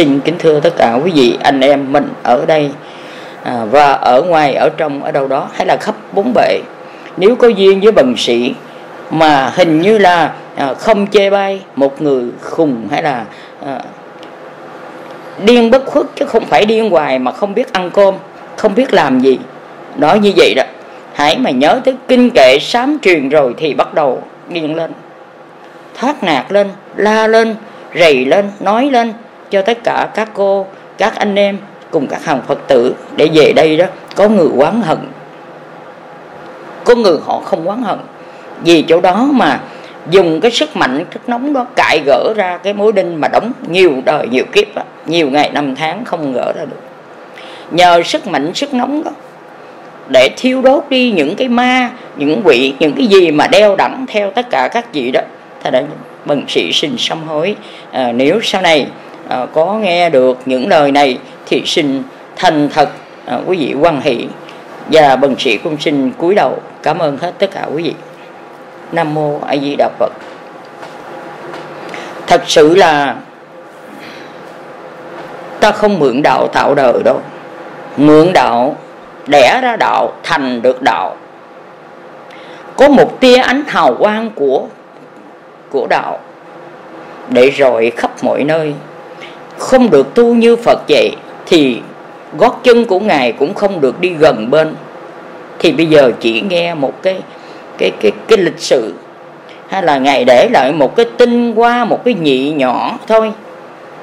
xin kính thưa tất cả quý vị anh em mình ở đây à, và ở ngoài ở trong ở đâu đó hay là khắp bốn bể. Nếu có duyên với bần sĩ mà hình như là à, không chê bai một người khùng hay là à, điên bất khuất chứ không phải điên hoài mà không biết ăn cơm không biết làm gì nói như vậy đó. Hãy mà nhớ tới kinh kệ sám truyền rồi thì bắt đầu điên lên thoát nạt lên la lên rầy lên nói lên cho tất cả các cô các anh em cùng các hàng phật tử để về đây đó có người oán hận. Có người họ không oán hận. Vì chỗ đó mà dùng cái sức mạnh rất nóng đó cạy gỡ ra cái mối đinh mà đóng nhiều đời nhiều kiếp đó, nhiều ngày năm tháng không gỡ ra được. Nhờ sức mạnh sức nóng đó để thiêu đốt đi những cái ma những quỷ những cái gì mà đeo đẳng theo tất cả các vị đó. Ta đã bần sĩ xin sám hối. À, nếu sau này à, có nghe được những lời này thì xin thành thật à, quý vị quan hệ và bần sĩ cũng xin cúi đầu. Cảm ơn hết tất cả quý vị. Nam mô a di đà phật. Thật sự là ta không mượn đạo tạo đời đâu. Mượn đạo đẻ ra đạo thành được đạo. Có một tia ánh hào quang của của đạo để rồi khắp mọi nơi không được tu như phật vậy, thì gót chân của ngài cũng không được đi gần bên. Thì bây giờ chỉ nghe một cái cái cái cái lịch sử hay là ngài để lại một cái tinh qua một cái nhị nhỏ thôi.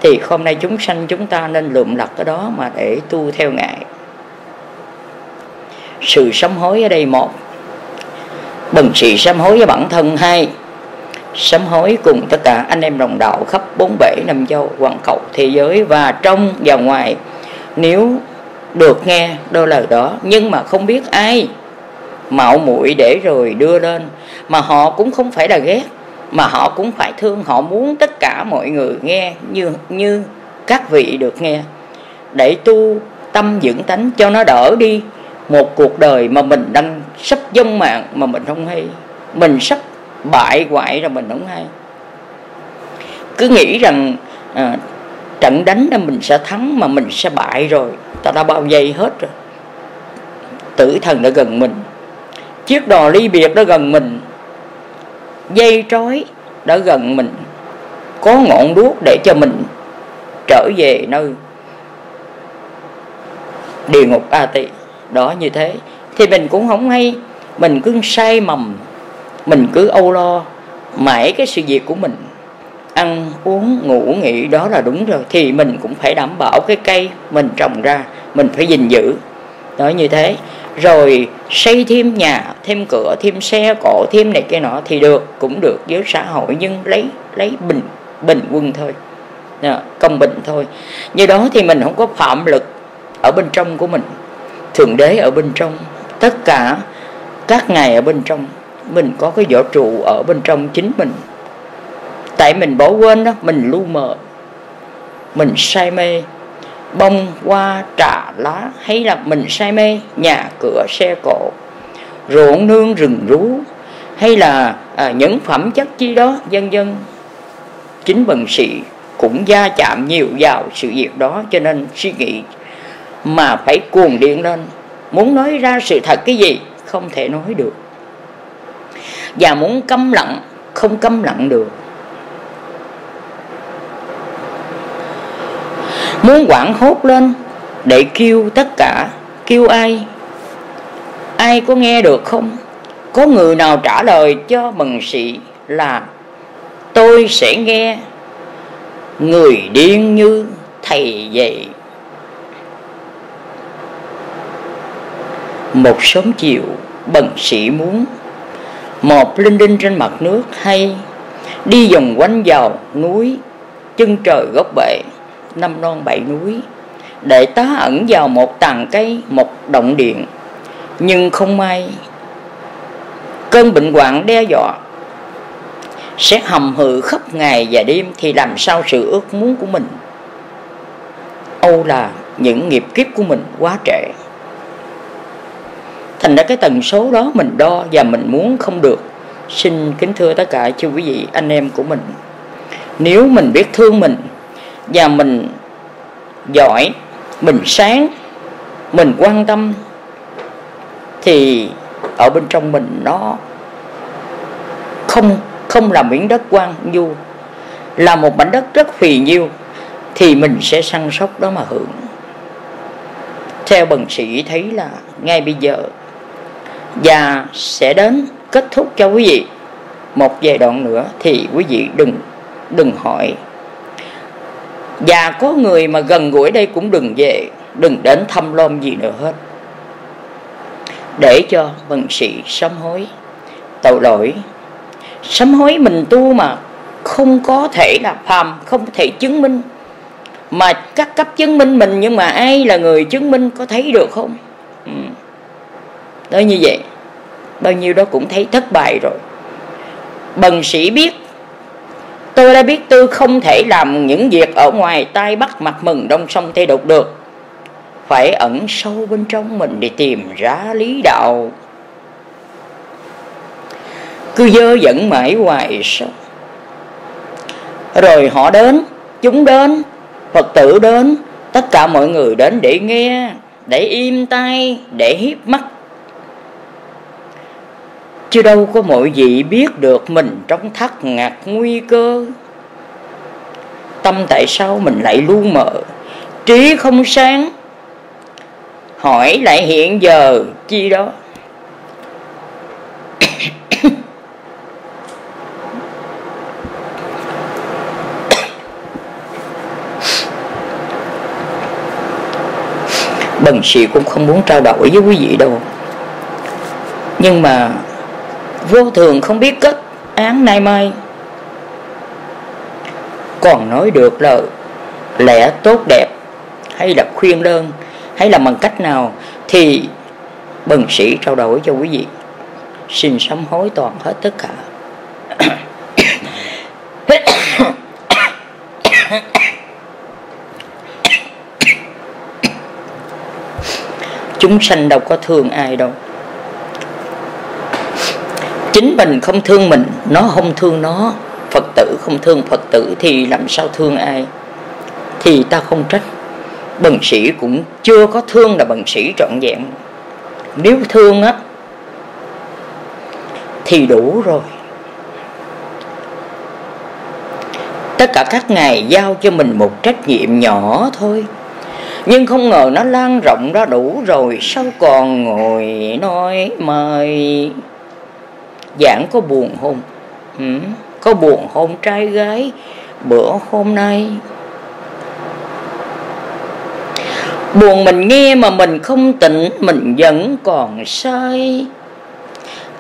Thì hôm nay chúng sanh chúng ta nên lượm lặt cái đó mà để tu theo ngài. Sự sám hối ở đây một. Bần sĩ sám hối với bản thân hai sám hối cùng tất cả anh em đồng đạo khắp bốn bể năm châu hoàn cầu thế giới và trong và ngoài. Nếu được nghe đôi lời đó, nhưng mà không biết ai mạo muội để rồi đưa lên, mà họ cũng không phải là ghét, mà họ cũng phải thương. Họ muốn tất cả mọi người nghe như như các vị được nghe. Để tu tâm dưỡng tánh cho nó đỡ đi, một cuộc đời mà mình đang sắp dông mạng mà mình không hay. Mình sắp bại hoại rồi mình không hay. Cứ nghĩ rằng à, trận đánh là mình sẽ thắng mà mình sẽ bại rồi ta đã bao giây hết rồi. Tử thần đã gần mình chiếc đò ly biệt đã gần mình dây trói đã gần mình có ngọn đuốc để cho mình trở về nơi địa ngục a tỳ. Đó như thế. Thì mình cũng không hay mình cứ say mầm mình cứ âu lo mãi cái sự việc của mình. Ăn uống ngủ nghỉ đó là đúng rồi. Thì mình cũng phải đảm bảo cái cây mình trồng ra mình phải gìn giữ. Đó như thế. Rồi xây thêm nhà thêm cửa thêm xe cộ thêm này kia nọ thì được cũng được với xã hội nhưng lấy lấy bình bình quân thôi. Đó, công bình thôi. Như đó thì mình không có phạm lực ở bên trong của mình. Thượng đế ở bên trong. Tất cả các ngày ở bên trong mình có cái vỏ trụ ở bên trong chính mình. Tại mình bỏ quên đó mình lu mờ mình say mê. Bông hoa trà lá hay là mình say mê nhà cửa xe cộ ruộng nương rừng rú hay là à, những phẩm chất chi đó dân dân chính bần sĩ cũng gia chạm nhiều vào sự việc đó cho nên suy nghĩ mà phải cuồng điện lên. Muốn nói ra sự thật cái gì? Không thể nói được và muốn câm lặng không câm lặng được. Muốn quảng hốt lên để kêu tất cả, kêu ai? Ai có nghe được không? Có người nào trả lời cho bần sĩ là, tôi sẽ nghe người điên như thầy vậy một sớm chiều, bần sĩ muốn một linh đinh trên mặt nước hay đi vòng quanh vào núi chân trời gốc bệ năm non bảy núi. Để tá ẩn vào một tàn cây, một động điện, nhưng không may cơn bệnh hoạn đe dọa. Sẽ hầm hừ khắp ngày và đêm thì làm sao sự ước muốn của mình? Âu là những nghiệp kiếp của mình quá trễ thành ra cái tần số đó mình đo và mình muốn không được. Xin kính thưa tất cả chư quý vị, anh em của mình. Nếu mình biết thương mình và mình giỏi, mình sáng, mình quan tâm, thì ở bên trong mình nó không không là miếng đất quan du là một mảnh đất rất phì nhiêu thì mình sẽ săn sóc đó mà hưởng. Theo bần sĩ thấy là ngay bây giờ và sẽ đến kết thúc cho quý vị. Một giai đoạn nữa thì quý vị đừng đừng hỏi. Và có người mà gần gũi đây cũng đừng về, đừng đến thăm lom gì nữa hết. Để cho bần sĩ sám hối, tội lỗi. Sám hối mình tu mà không có thể là phàm, không thể chứng minh. Mà các cấp chứng minh mình nhưng mà ai là người chứng minh có thấy được không? Ừ đó như vậy bao nhiêu đó cũng thấy thất bại rồi. Bần sĩ biết tôi đã biết tôi không thể làm những việc ở ngoài tay bắt mặt mừng đông sông tây đục được. Phải ẩn sâu bên trong mình để tìm ra lý đạo. Cứ dơ dẫn mãi hoài sao? Rồi họ đến chúng đến phật tử đến tất cả mọi người đến để nghe để im tay, để hiếp mắt chứ đâu có mọi vị biết được mình trong thắt ngặt nguy cơ. Tâm tại sao mình lại lu mờ? Trí không sáng. Hỏi lại hiện giờ, chi đó? Bần sĩ cũng không muốn trao đổi với quý vị đâu. Nhưng mà vô thường không biết kết án nay mai. Còn nói được là lẽ tốt đẹp, hay là khuyên đơn, hay là bằng cách nào thì bần sĩ trao đổi cho quý vị. Xin sám hối toàn hết tất cả. Chúng sanh đâu có thương ai đâu chính mình không thương mình, nó không thương nó. Phật tử không thương phật tử thì làm sao thương ai? Thì ta không trách. Bần sĩ cũng chưa có thương là bần sĩ trọn vẹn. Nếu thương á, thì đủ rồi. Tất cả các ngài giao cho mình một trách nhiệm nhỏ thôi. Nhưng không ngờ nó lan rộng ra đủ rồi. Sao còn ngồi nói mời? Giảng có buồn không? Ừ, có buồn hôn trai gái? Bữa hôm nay buồn mình nghe mà mình không tỉnh mình vẫn còn sai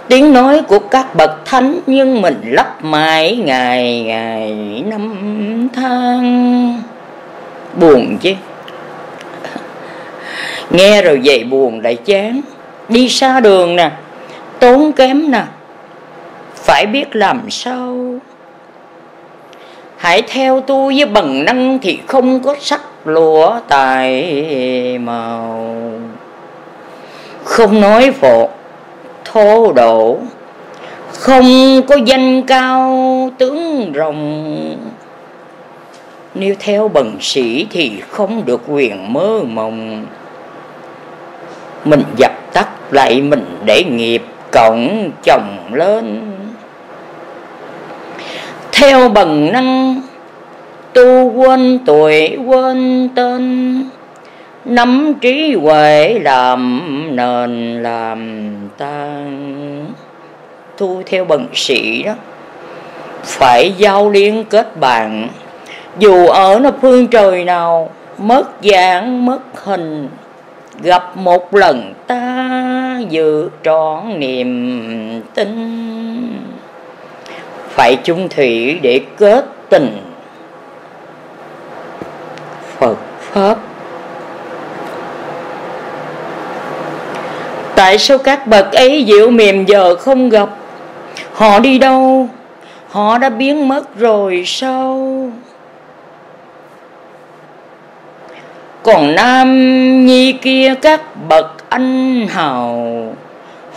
tiếng nói của các bậc thánh nhưng mình lấp mãi ngày ngày năm tháng. Buồn chứ. Nghe rồi về buồn lại chán. Đi xa đường nè tốn kém nè phải biết làm sao. Hãy theo tôi với bằng năng thì không có sắc lụa tài màu. Không nói phột thô độ không có danh cao tướng rồng. Nếu theo bần sĩ thì không được quyền mơ mộng. Mình dập tắt lại mình để nghiệp cộng chồng lên theo bần năng, tu quên tuổi quên tên. Nắm trí huệ làm nền làm tan. Tu theo bần sĩ đó, phải giao liên kết bạn. Dù ở nó phương trời nào, mất dạng, mất hình, gặp một lần ta dự trọn niềm tin phải chung thủy để kết tình. Phật pháp. Tại sao các bậc ấy dịu mềm giờ không gặp? Họ đi đâu? Họ đã biến mất rồi sao? Còn nam nhi kia các bậc anh hào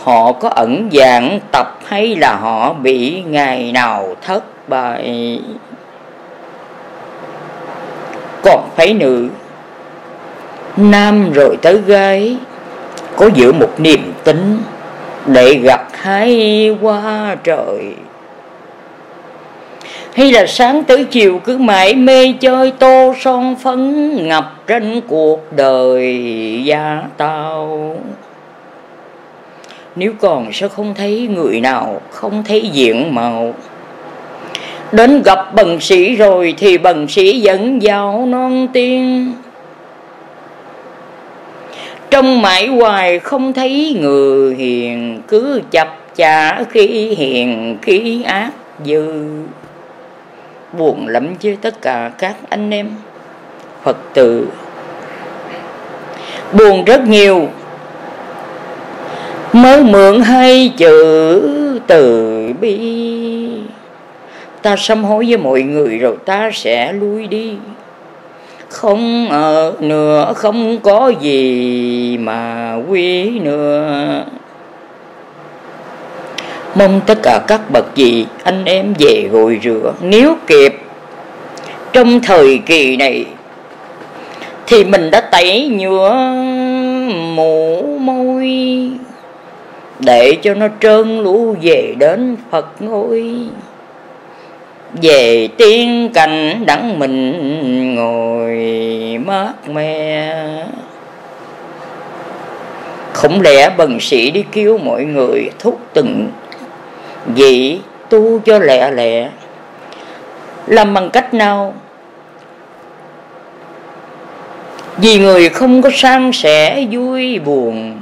họ có ẩn dạng tập hay là họ bị ngày nào thất bại? Còn phái nữ, nam rồi tới gái, có giữ một niềm tin để gặp hai qua trời. Hay là sáng tới chiều cứ mãi mê chơi tô son phấn ngập trên cuộc đời gia tao? Nếu còn sẽ không thấy người nào, không thấy diện mạo. Đến gặp bần sĩ rồi thì bần sĩ dẫn vào non tiên. Trong mãi hoài không thấy người hiền, cứ chập chả khi hiền, khi ác dư. Buồn lắm chứ tất cả các anh em. Phật tử. Buồn rất nhiều mới mượn hai chữ từ bi. Ta sám hối với mọi người rồi ta sẽ lui đi. Không ở nữa, không có gì mà quý nữa. Mong tất cả các bậc gì anh em về gội rửa. Nếu kịp, trong thời kỳ này, thì mình đã tẩy nhựa mũ môi để cho nó trơn lũ về đến phật ngôi. Về tiên cảnh đặng mình ngồi mát me không lẽ bần sĩ đi kêu mọi người thúc từng vị tu cho lẹ lẹ? Làm bằng cách nào? Vì người không có sang sẻ vui buồn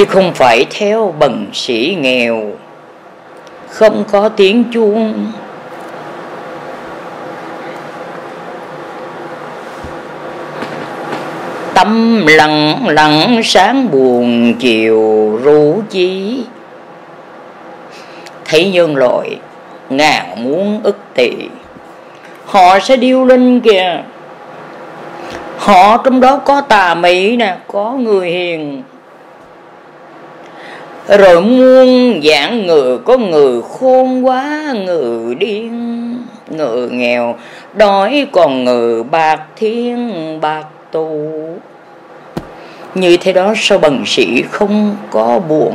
chứ không phải theo bần sĩ nghèo. Không có tiếng chuông. Tâm lặng lặng sáng buồn chiều rủ chí. Thấy nhân loại ngàn muốn ức tỵ, họ sẽ điêu linh kìa. Họ trong đó có tà mỹ nè có người hiền rồi muôn dạng người có người khôn quá người điên người nghèo. Đói còn người bạc thiên, bạc tù. Như thế đó sao bằng sĩ không có buồn,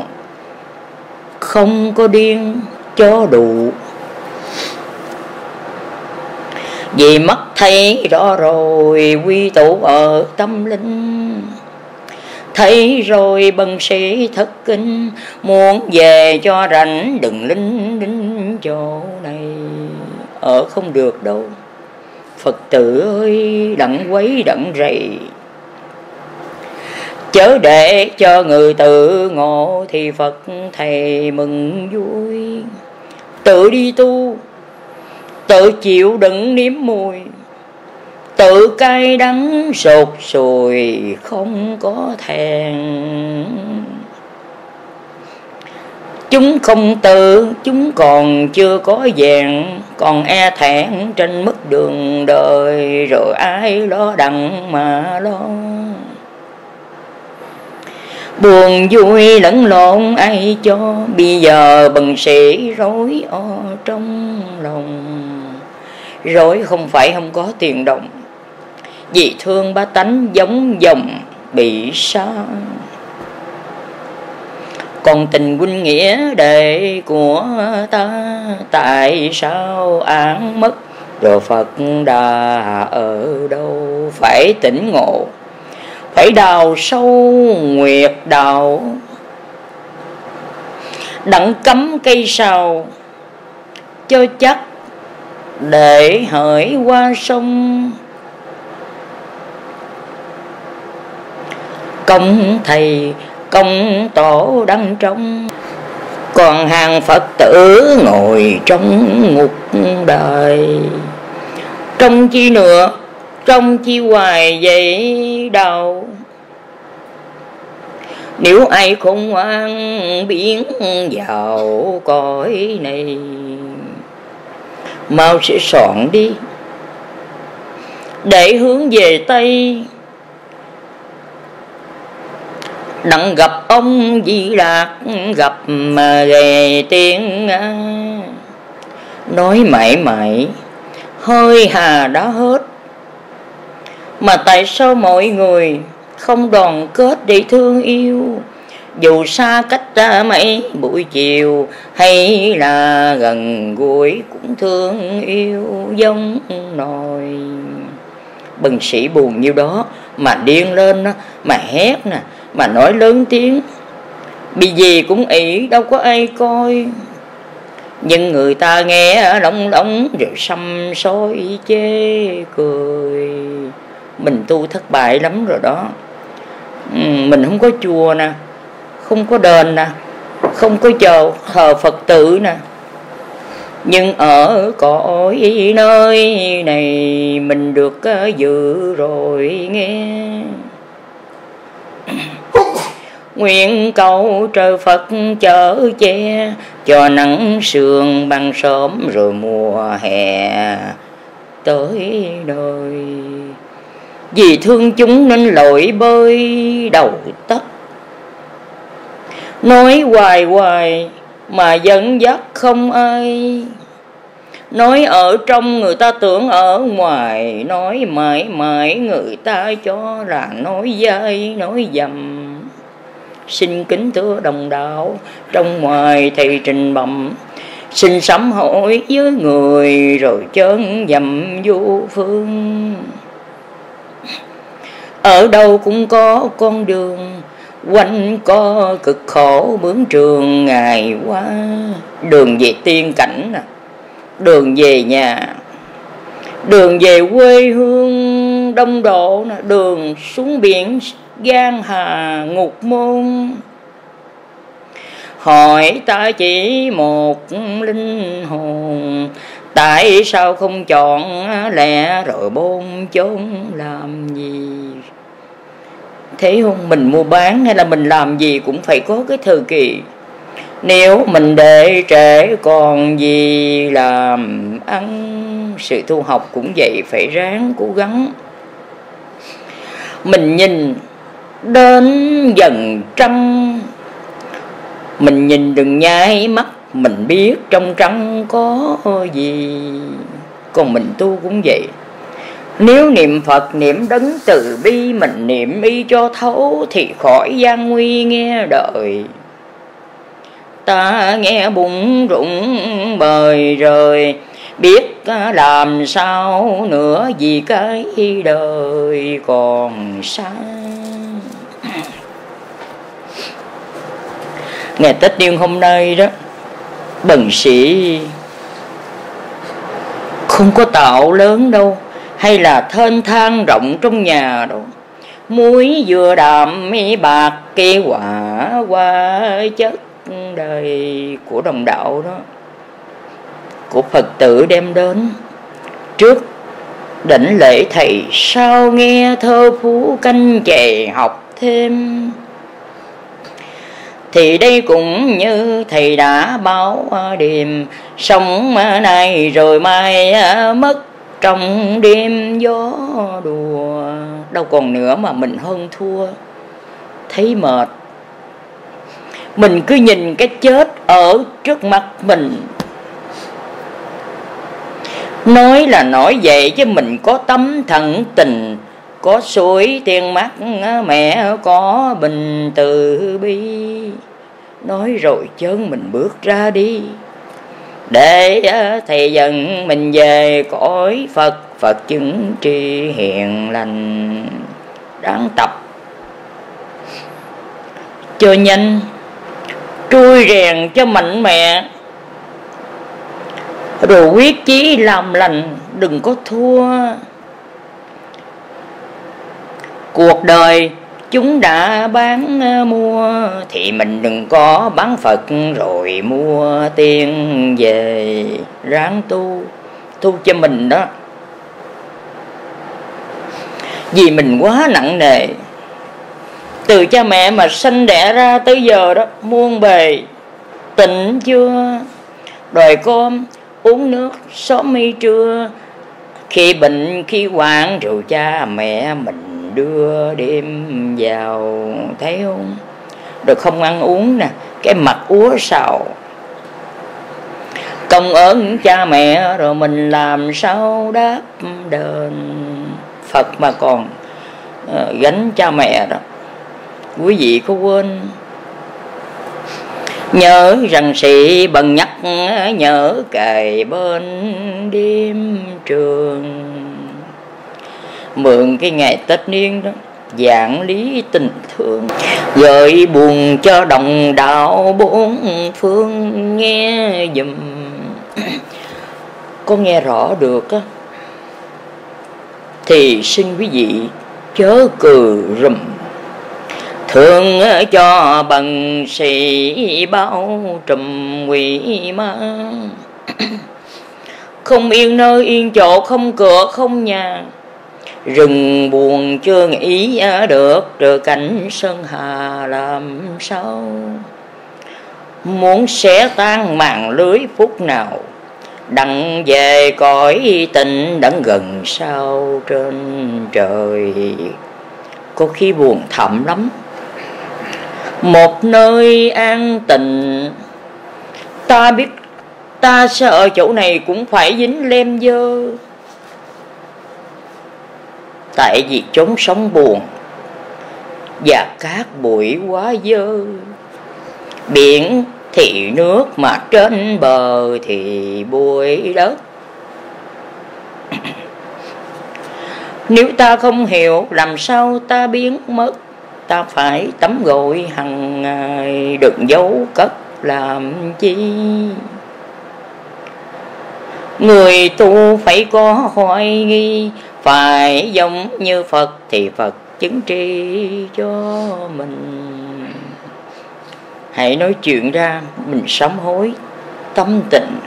không có điên, cho đủ? Vì mắt thấy rõ rồi, quy tụ ở tâm linh thấy rồi bần sĩ thất kinh, muốn về cho rảnh, đừng linh đến chỗ này. Ở không được đâu. Phật tử ơi, đặng quấy đặng rầy. Chớ để cho người tự ngộ thì phật thầy mừng vui. Tự đi tu, tự chịu đựng nếm mùi tự cay đắng sột sùi không có thèn chúng không tự, chúng còn chưa có vẹn còn e thẹn trên mức đường đời, rồi ai lo đặng mà lo. Buồn vui lẫn lộn ai cho, bây giờ bần sĩ rối o trong lòng. Rối không phải không có tiền đồng vì thương ba tánh giống dòng bị sa. Còn tình huynh nghĩa đệ của ta, tại sao án mất? Rồi phật đà ở đâu? Phải tỉnh ngộ, phải đào sâu nguyệt đạo. Đặng cấm cây sào, cho chắc để hỡi qua sông. Công thầy, công tổ đăng trong. Còn hàng phật tử ngồi trong ngục đời. Trong chi nữa trong chi hoài vậy đầu nếu ai khôn ngoan biến vào cõi này, mau sẽ soạn đi. Để hướng về tây đặng gặp ông di lạc gặp mà ghề tiếng nói mãi mãi hơi hà đã hết. Mà tại sao mọi người không đoàn kết để thương yêu? Dù xa cách ra mấy buổi chiều hay là gần gũi cũng thương yêu giống nồi bần sĩ buồn như đó mà điên lên đó, mà hét nè mà nói lớn tiếng. Bị gì cũng ỉ, đâu có ai coi. Nhưng người ta nghe lóng lóng rồi xăm soi chê cười. Mình tu thất bại lắm rồi đó. Ừ, mình không có chùa nè không có đền nè không có chờ thờ phật tử nè. Nhưng ở cõi nơi này mình được dự rồi nghe nguyện cầu trời phật chở che, cho nắng sương băng sớm rồi mùa hè tới đời. Vì thương chúng nên lội bơi đầu tắt. Nói hoài hoài mà dẫn dắt không ai. Nói ở trong người ta tưởng ở ngoài, nói mãi mãi người ta cho là nói dai, nói dầm xin kính thưa đồng đạo, trong ngoài thầy trình bẩm, xin sám hỏi với người rồi chân dầm vô phương. Ở đâu cũng có con đường, quanh co cực khổ bướng trường ngày qua. Đường về tiên cảnh à, đường về nhà, đường về quê hương đông độ à, đường xuống biển gian hà ngục môn. Hỏi ta chỉ một linh hồn, tại sao không chọn lẽ rồi bôn chốn làm gì? Thế không mình mua bán hay là mình làm gì cũng phải có cái thời kỳ. Nếu mình để trễ còn gì làm ăn, sự thu học cũng vậy phải ráng cố gắng. Mình nhìn đến dần trăng mình nhìn đừng nháy mắt, mình biết trong trăng có gì. Còn mình tu cũng vậy. Nếu niệm Phật, niệm đấng từ bi, Mình niệm y cho thấu Thì khỏi gian nguy nghe đời. Ta nghe bụng rụng bời rời, Biết làm sao nữa Vì cái đời còn xa Ngày Tết niên hôm nay đó, Bần sĩ Không có tạo lớn đâu, hay là thênh thang rộng trong nhà đâu. Muối vừa đạm, mi bạc kia quả qua chất đời của đồng đạo đó. Của phật tử đem đến. Trước đỉnh lễ thầy, sao nghe thơ phú canh chè học thêm? Thì đây cũng như thầy đã báo à, điềm sống à, nay rồi mai à, mất trong đêm gió đùa. Đâu còn nữa mà mình hơn thua. Thấy mệt. Mình cứ nhìn cái chết ở trước mặt mình. Nói là nói vậy chứ mình có tấm thận tình có suối tiền mắt mẹ có bình từ bi. Nói rồi chớn mình bước ra đi. Để thầy dần mình về cõi phật. Phật chứng tri hiền lành, đáng tập. Cho nhanh, trui rèn cho mạnh mẽ. Rồi quyết chí làm lành, đừng có thua cuộc đời. Chúng đã bán ờ, mua, thì mình đừng có bán phật, rồi mua tiền về ráng tu tu cho mình đó. Vì mình quá nặng nề. Từ cha mẹ mà sinh đẻ ra tới giờ đó, muôn bề, tỉnh chưa? Đòi cơm, uống nước, sớm mi trưa? Khi bệnh, khi hoạn rồi cha mẹ mình đưa đêm vào, thấy không? Rồi không ăn uống nè, cái mặt úa sầu công ơn cha mẹ, rồi mình làm sao đáp đền phật mà còn ờ, gánh cha mẹ đó. Quý vị có quên? Nhớ rằng sĩ bằng nhắc, nhớ cài bên đêm trường mượn cái ngày tết niên đó, giảng lý tình thương gợi buồn cho đồng đạo bốn phương nghe dùm. Có nghe rõ được á, thì xin quý vị chớ cừ rùm. Thương cho bằng sĩ bao trùm quỷ ma không yên nơi yên chỗ, không cửa, không nhà rừng buồn chưa nghĩ được trời cảnh sơn hà làm sao? Muốn xé tan màn lưới phút nào, đặng về cõi tình đặng gần sao trên trời? Có khi buồn thẳm lắm. Một nơi an tình ta biết, ta sợ chỗ này cũng phải dính lem dơ tại vì chốn sống buồn và cát bụi quá dơ. Biển thì nước mà trên bờ thì bụi đất. Nếu ta không hiểu, làm sao ta biến mất? Ta phải tắm gội hằng ngày đừng giấu cất làm chi? Người tu phải có hoài nghi phải giống như phật thì phật chứng tri cho mình. Hãy nói chuyện ra, mình sám hối tâm tịnh.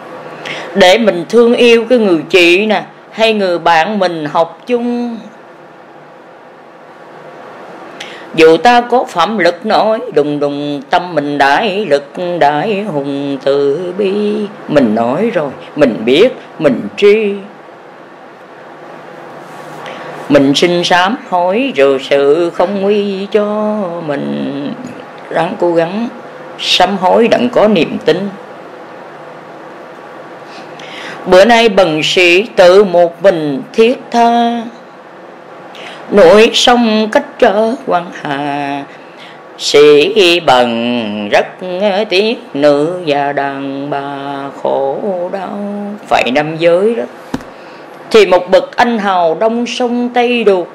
Để mình thương yêu cái người chị nè, hay người bạn mình học chung. Dù ta có phẩm lực nói đùng đùng tâm mình đại lực, đại hùng từ bi. Mình nói rồi, mình biết, mình tri mình xin sám hối rồi sự không nguy cho mình. Ráng cố gắng sám hối đặng có niềm tin. Bữa nay bần sĩ tự một mình thiết tha. Núi sông cách trở quan hà. Sĩ bần rất tiếc, nữ và đàn bà khổ đau. Phải năm giới đó thì một bậc anh hào đông sông tây đục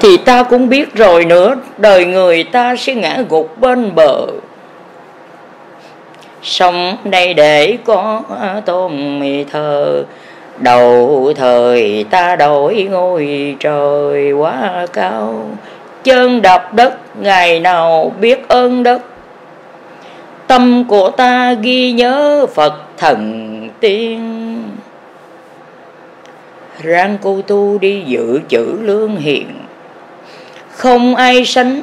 thì ta cũng biết rồi nữa, đời người ta sẽ ngã gục bên bờ. Sông đây để có tôn mì thờ, đầu thời ta đổi ngôi trời quá cao. Chân đập đất, ngày nào biết ơn đất. Tâm của ta ghi nhớ phật thần tiên rang cô tu đi dự chữ lương hiền. Không ai sánh.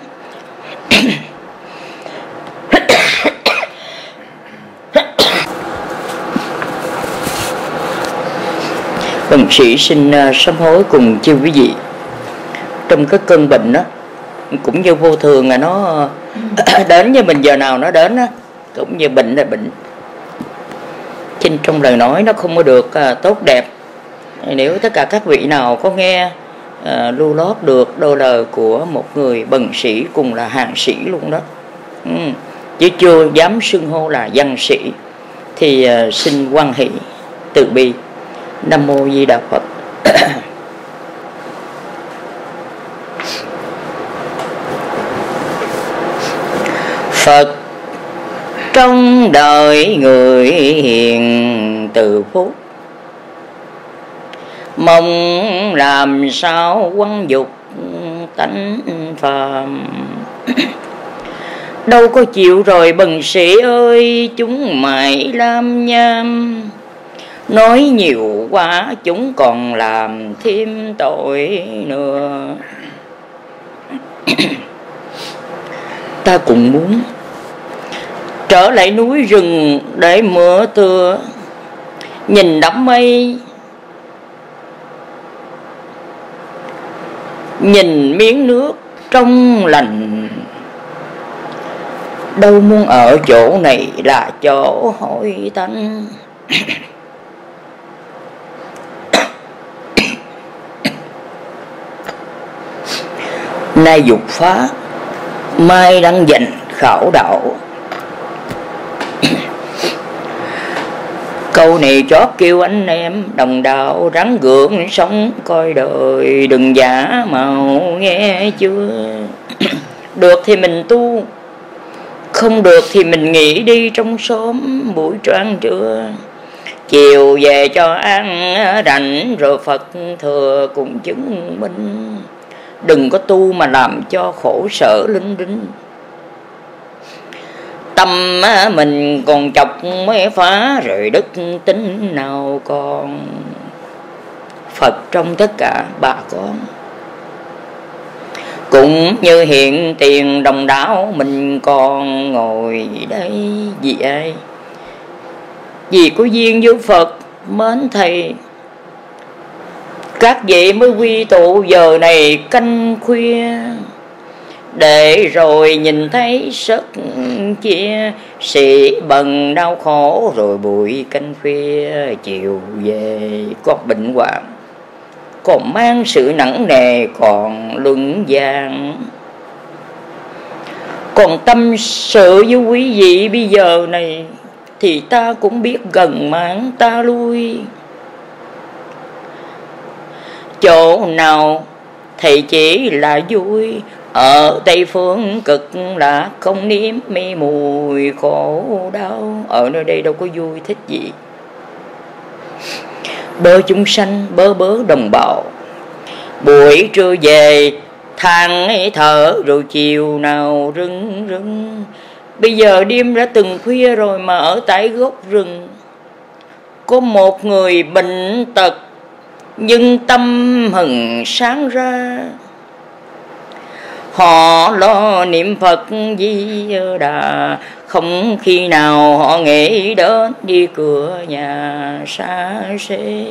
Đồng sĩ xin à, sám hối cùng chư quý vị. Trong cái cơn bệnh đó, Cũng như vô thường là nó đến với mình giờ nào nó đến đó Cũng như bệnh là bệnh. Trên trong lời nói nó không có được à, tốt đẹp. Nếu tất cả các vị nào có nghe uh, lưu lót được đôi lời của một người bần sĩ cùng là hàng sĩ luôn đó. Ừ. Chứ chưa dám xưng hô là dân sĩ Thì uh, xin quan hệ từ bi. Nam mô di đà phật. Phật trong đời người hiền từ phút mong làm sao quăng dục tánh phàm. Đâu có chịu rồi bần sĩ ơi, chúng mãi lam nham. Nói nhiều quá chúng còn làm thêm tội nữa. Ta cũng muốn trở lại núi rừng để mưa tưa nhìn đám mây nhìn miếng nước trong lành. Đâu muốn ở chỗ này là chỗ hội tánh. Nay dục phá, mai đang dành khảo đạo câu này chót kêu anh em, đồng đạo rắn gượng sống, coi đời đừng giả màu nghe chưa? Được thì mình tu, không được thì mình nghỉ đi trong xóm buổi trăng trưa. Chiều về cho ăn rảnh, rồi phật thừa cũng chứng minh. Đừng có tu mà làm cho khổ sở linh đinh tâm mình còn chọc mới phá rồi đức tính nào còn. Phật trong tất cả bà con. Cũng như hiện tiền đồng đảo, mình còn ngồi đây vì ai? Vì có duyên với phật, mến thầy. Các vị mới quy tụ giờ này canh khuya để rồi nhìn thấy sức chia sĩ bần đau khổ, rồi bụi canh khuya, chiều về có bệnh hoạn. Còn mang sự nặng nề, còn luận gian còn tâm sự với quý vị bây giờ này, thì ta cũng biết gần mãn ta lui. Chỗ nào thì chỉ là vui ở tây phương cực là không nếm mi mùi khổ đau. Ở nơi đây đâu có vui, thích gì. Bơ chúng sanh bơ bớ đồng bào. Buổi trưa về than thở, rồi chiều nào rưng rưng. Bây giờ đêm đã từng khuya rồi mà ở tại gốc rừng. Có một người bệnh tật, nhưng tâm hừng sáng ra họ lo niệm phật di đà. Không khi nào họ nghĩ đến đi cửa nhà xa xê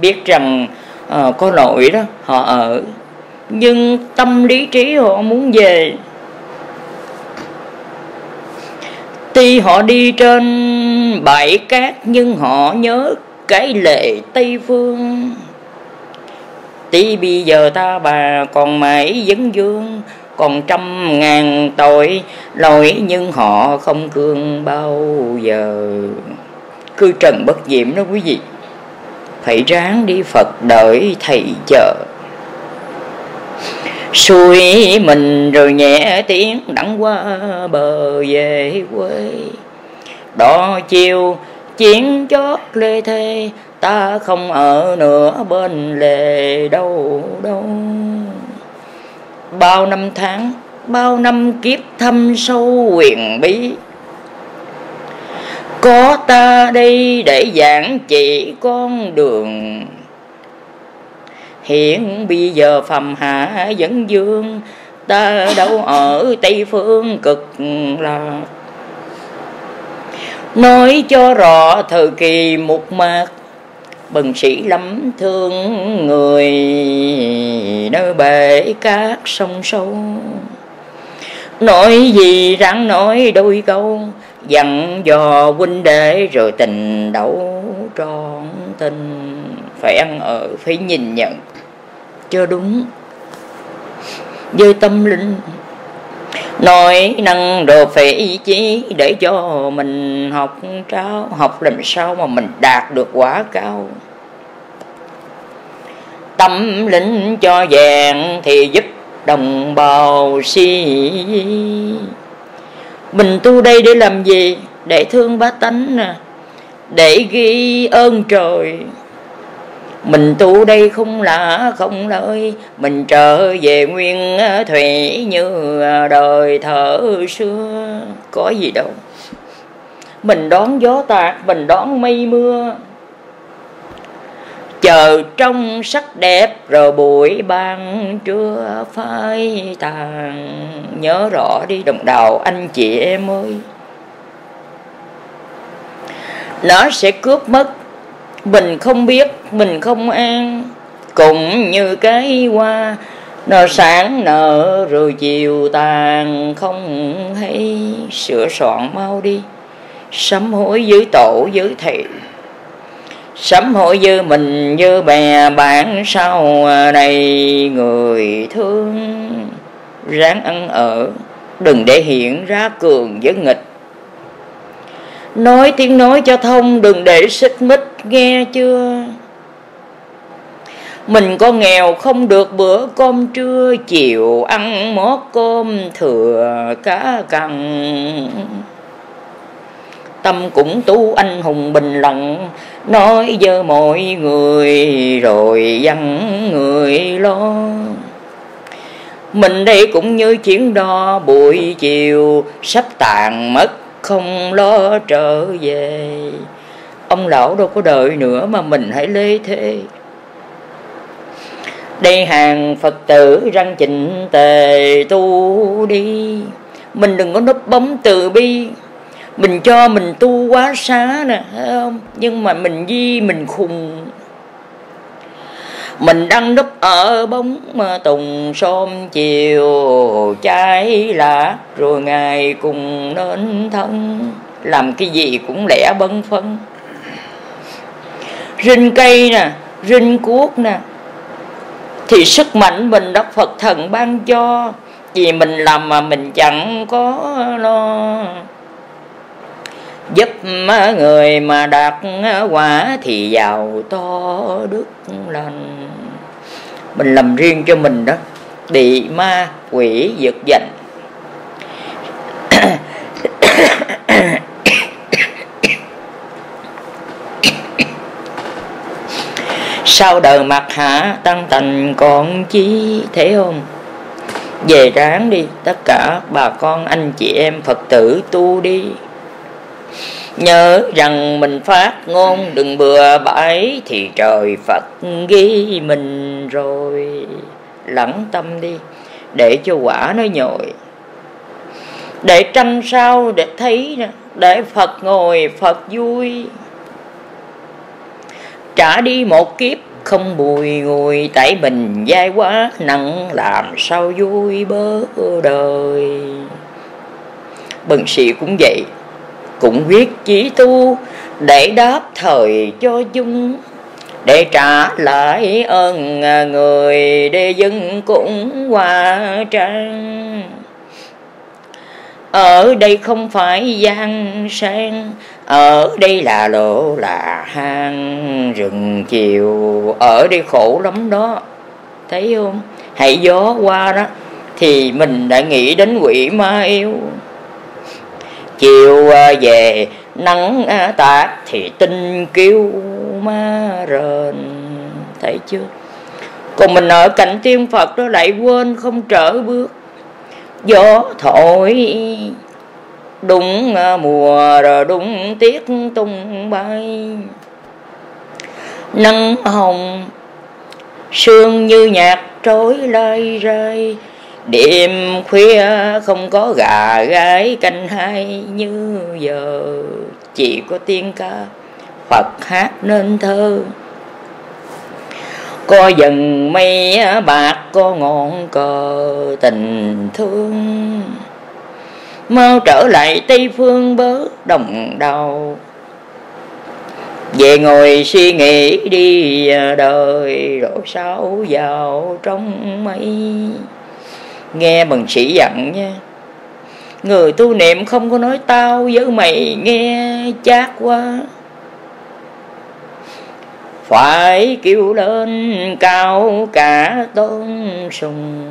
biết rằng uh, có lỗi đó họ ở. Nhưng tâm lý trí họ muốn về. Tuy họ đi trên bãi cát nhưng họ nhớ cái lệ tây phương tí bây giờ ta bà còn mãi dấn dương còn trăm ngàn tội, lỗi nhưng họ không cương bao giờ. Cư trần bất diệm đó quý vị. Phải ráng đi phật đợi thầy chờ. Xuôi mình rồi nhẹ tiếng đặng qua bờ về quê. Đỏ chiều, chiến chót lê thê ta không ở nữa bên lề đâu đâu. Bao năm tháng, bao năm kiếp thâm sâu quyền bí. Có ta đây để giảng chỉ con đường. Hiện bây giờ phàm hạ vẫn dương, ta đâu ở tây phương cực lạc. Nói cho rõ thời kỳ một mạc bần sĩ lắm, thương người, nơi bể cát sông sâu. Nói gì ráng nói đôi câu, dặn dò huynh đệ rồi tình đấu tròn tình. Phải ăn ở, phải nhìn nhận cho đúng. Với tâm linh nói năng đồ phải chí để cho mình học trao học làm sao mà mình đạt được quả cao. Tâm linh cho vàng thì giúp đồng bào si mình tu đây để làm gì? Để thương bá tánh nè để ghi ơn trời mình tu đây không lạ không lợi mình trở về nguyên thủy như đời thở xưa. Có gì đâu. Mình đón gió tạt mình đón mây mưa. Chờ trong sắc đẹp, rồi buổi ban trưa phai tàn. Nhớ rõ đi đồng đào anh chị em ơi. Nó sẽ cướp mất mình không biết, mình không an. Cũng như cái hoa nó sáng nở rồi chiều tàn không hay. Sửa soạn mau đi, sám hối với tổ với thầy sám hối với mình, với bè bạn sau này người thương. Ráng ăn ở, đừng để hiện ra cường với nghịch nói tiếng nói cho thông, đừng để xích mích, nghe chưa? Mình có nghèo không được bữa cơm trưa, chiều ăn mót cơm thừa cá cằn. Tâm cũng tu anh hùng bình lặng, nói với mọi người, rồi dặn người lo. Mình đây cũng như chuyến đo, buổi chiều sắp tàn mất không lo trở về. Ông lão đâu có đợi nữa mà mình hãy lê thế. Đây hàng phật tử răng chỉnh tề tu đi. Mình đừng có núp bóng từ bi. Mình cho mình tu quá xá nè, thấy không? Nhưng mà mình di mình khùng mình đang núp ở bóng mà tùng xôm chiều. Trái lá rồi ngày cùng nên thân. Làm cái gì cũng lẻ bân phân rinh cây nè, rinh cuốc nè. Thì sức mạnh mình đất phật thần ban cho. Vì mình làm mà mình chẳng có lo giúp người mà đạt quả thì giàu to đức lành. Mình làm riêng cho mình đó địa ma quỷ giật giành. Sau đời mặt hạ tăng tành còn chi thế không? Về ráng đi, tất cả bà con anh chị em phật tử tu đi. Nhớ rằng mình phát ngôn đừng bừa bãi Thì trời Phật ghi mình rồi. Lắng tâm đi, Để cho quả nó nhồi. Để trăng sao để thấy nè, Để Phật ngồi Phật vui. Trả đi một kiếp không bùi ngùi, Tại mình dai quá, nặng Làm sao vui bớ đời. Bần sĩ cũng vậy cũng viết chỉ tu để đáp thời cho dung để trả lại ơn người để dân cũng hòa trang ở đây không phải gian sang, ở đây là lộ là hang rừng chiều. Ở đây khổ lắm đó, thấy không? Hãy gió qua đó, thì mình đã nghĩ đến quỷ ma yêu chiều à, về, nắng à, tạt thì tinh kêu ma rền. Thấy chưa? Còn mình ở cạnh tiên phật đó lại quên không trở bước. Gió thổi, đúng à, mùa rồi đúng, tiết tung bay. Nắng hồng, sương như nhạc trối lai rai đêm khuya không có gà gái canh hai như giờ. Chỉ có tiên ca, phật hát nên thơ. Có dần mây bạc, có ngọn cờ tình thương. Mau trở lại tây phương bớ đồng đầu về ngồi suy nghĩ đi, đời rồi sao vào trong mây? Nghe bằng sĩ dặn nha. Người tu niệm không có nói tao với mày nghe chát quá. Phải kêu lên cao cả tôn sùng.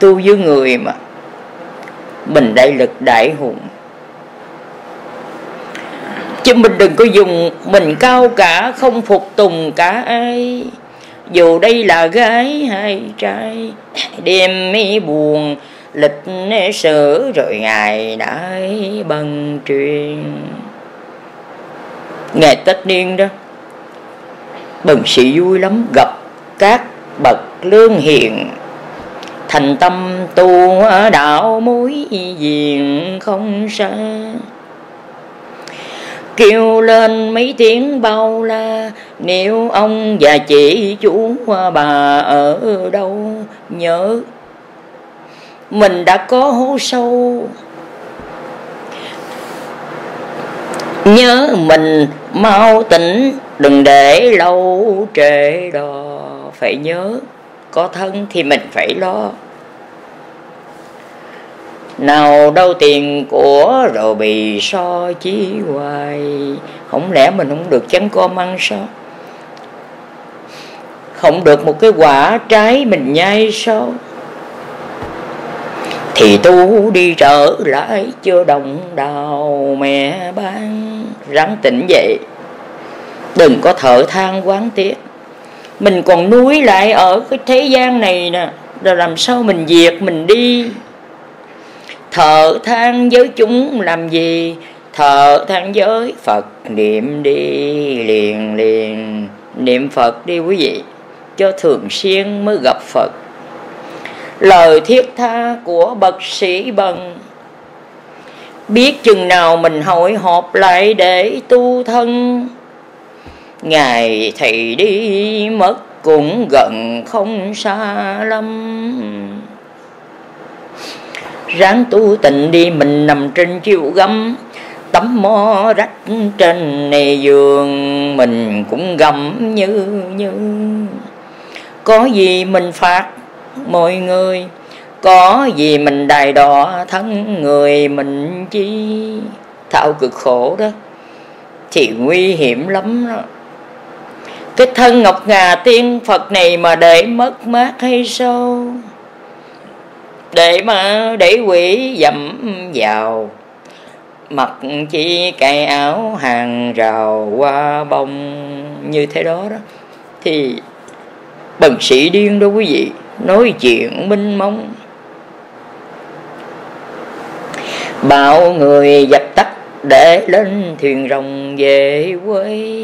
Tu với người mà. Mình đại lực đại hùng. Chứ mình đừng có dùng mình cao cả không phục tùng cả ai dù đây là gái hay trai, đêm mi buồn, lịch sử rồi ngày đại bằng truyền. Ngày tất niên đó, bần sĩ vui lắm, gặp các bậc lương hiền. Thành tâm tu ở đạo mối diện không xa kêu lên mấy tiếng bao la. Nếu ông và chị chú bà ở đâu nhớ? Mình đã có hố sâu. Nhớ mình mau tỉnh, đừng để lâu trễ đò phải nhớ, có thân thì mình phải lo nào đâu tiền của rồi bị so chí hoài. Không lẽ mình không được chén cơm ăn sao? Không được một cái quả trái mình nhai sao? Thì tu đi trở lại chưa đồng đào mẹ ban. Ráng tỉnh dậy. Đừng có thở than quán tiếc. Mình còn nuối lại ở cái thế gian này nè. Rồi làm sao mình diệt mình đi? Thở than với chúng làm gì? Thở than với phật, niệm đi liền liền. Niệm phật đi quý vị, cho thường xuyên mới gặp phật. Lời thiết tha của bậc sĩ bần. Biết chừng nào mình hội họp lại để tu thân. Ngày thầy đi mất cũng gần không xa lắm ráng tu tịnh đi, mình nằm trên chiếu gấm. Tấm mò rách trên này giường, mình cũng gầm như như. Có gì mình phạt mọi người, có gì mình đài đỏ thân người mình chi. Thao cực khổ đó, thì nguy hiểm lắm đó. Cái thân ngọc ngà tiên phật này mà để mất mát hay sao? Để mà để quỷ dầm vào. Mặc chi cài áo hàng rào qua bông. Như thế đó đó. Thì bần sĩ điên đó quý vị. Nói chuyện minh mông. Bao người dập tắt để lên thuyền rồng về quê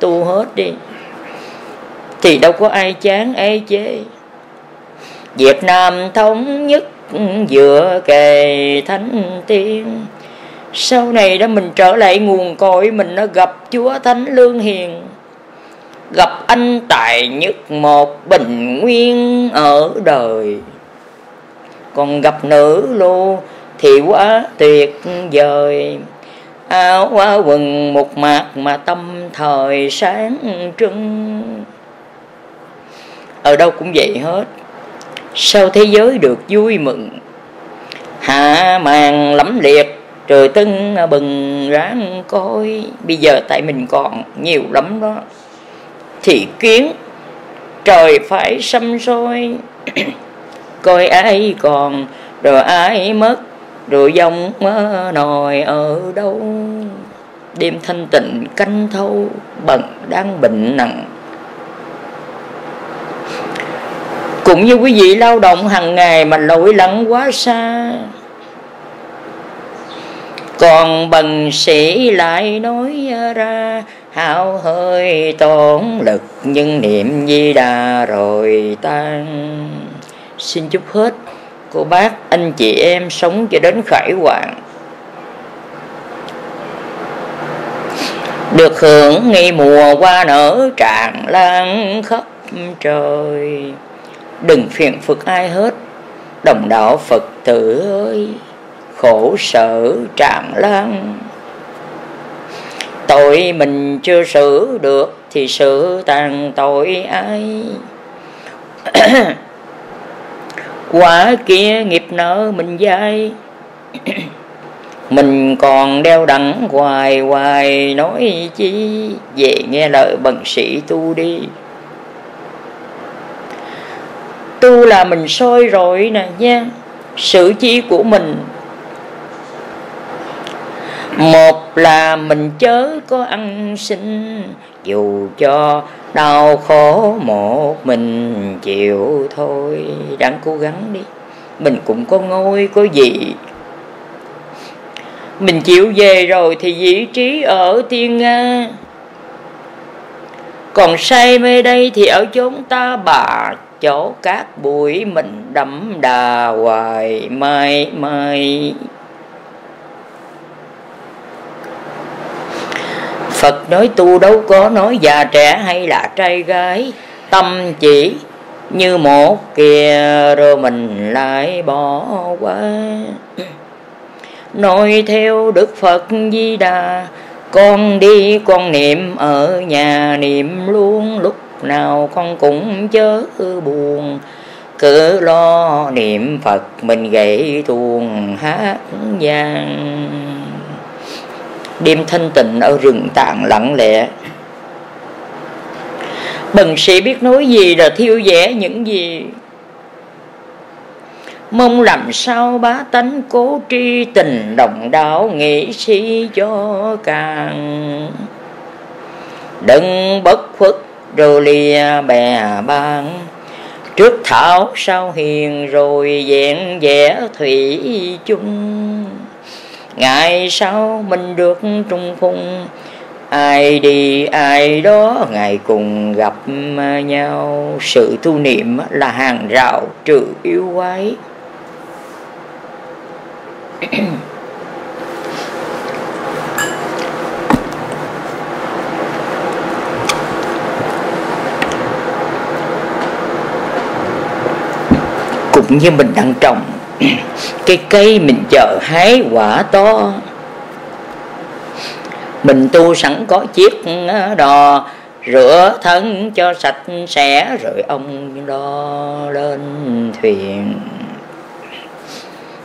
tu hết đi. Thì đâu có ai chán, ai chê. Việt Nam thống nhất dựa kề thánh tiên. Sau này đó mình trở lại nguồn cội, mình nó gặp chúa thánh lương hiền. Gặp anh tài nhất một bình nguyên ở đời. Còn gặp nữ lô thì quá tuyệt vời. Áo quá quần một mạc mà tâm thời sáng trưng. Ở đâu cũng vậy hết sao thế giới được vui mừng? Hạ màn lẫm liệt, trời tưng bừng ráng coi. Bây giờ tại mình còn nhiều lắm đó. Thì kiến, trời phải xăm soi. Coi ai còn, rồi ai mất, rồi dòng nồi ở đâu? Đêm thanh tịnh canh thâu, bận đang bệnh nặng. Cũng như quý vị lao động hàng ngày mà lỗi lắng quá xa. Còn bần sĩ lại nói ra hao hơi tổn lực, nhưng niệm di đà rồi tan. Xin chúc hết, cô bác, anh chị em sống cho đến khải hoàng được hưởng ngày mùa hoa nở tràn lan khắp trời đừng phiền phức ai hết. Đồng đạo phật tử ơi, khổ sở tràn lan. Tội mình chưa xử được thì sự tàn tội ai? Quả kia nghiệp nợ mình dai. Mình còn đeo đẳng hoài hoài nói chi, về nghe lời bần sĩ tu đi tu là mình soi rồi nè nha. Sự chi của mình. Một là mình chớ có ăn xin, dù cho đau khổ một mình chịu thôi. Đang cố gắng đi, mình cũng có ngôi, có gì mình chịu về rồi thì vị trí ở thiên nga. Còn say mê đây thì ở chốn ta bà chỗ cát bụi mình đậm đà hoài mây mây Phật nói tu đâu có nói già trẻ hay là trai gái, Tâm chỉ như một kia rồi mình lại bỏ qua. Nói theo Đức Phật Di Đà, con đi con niệm ở nhà niệm luôn lúc nào con cũng chớ buồn. Cứ lo niệm phật mình gậy tuồng hát vang. Đêm thanh tịnh ở rừng tạng lặng lẽ. Bần sĩ biết nói gì là thiêu vẽ những gì. Mong làm sao bá tánh cố tri tình đồng đạo nghĩ sĩ cho càng. Đừng bất khuất rồi lìa à, bè ban trước thảo sau hiền rồi vẹn vẽ thủy chung. Ngày sau mình được trung phung ai đi, ai đó, ngày cùng gặp à, nhau. Sự tu niệm là hàng rào trừ yêu quái. cũng như mình đang trồng. Cái cây mình chờ hái quả to. Mình tu sẵn có chiếc đò, rửa thân cho sạch sẽ, rồi ông đo lên thuyền.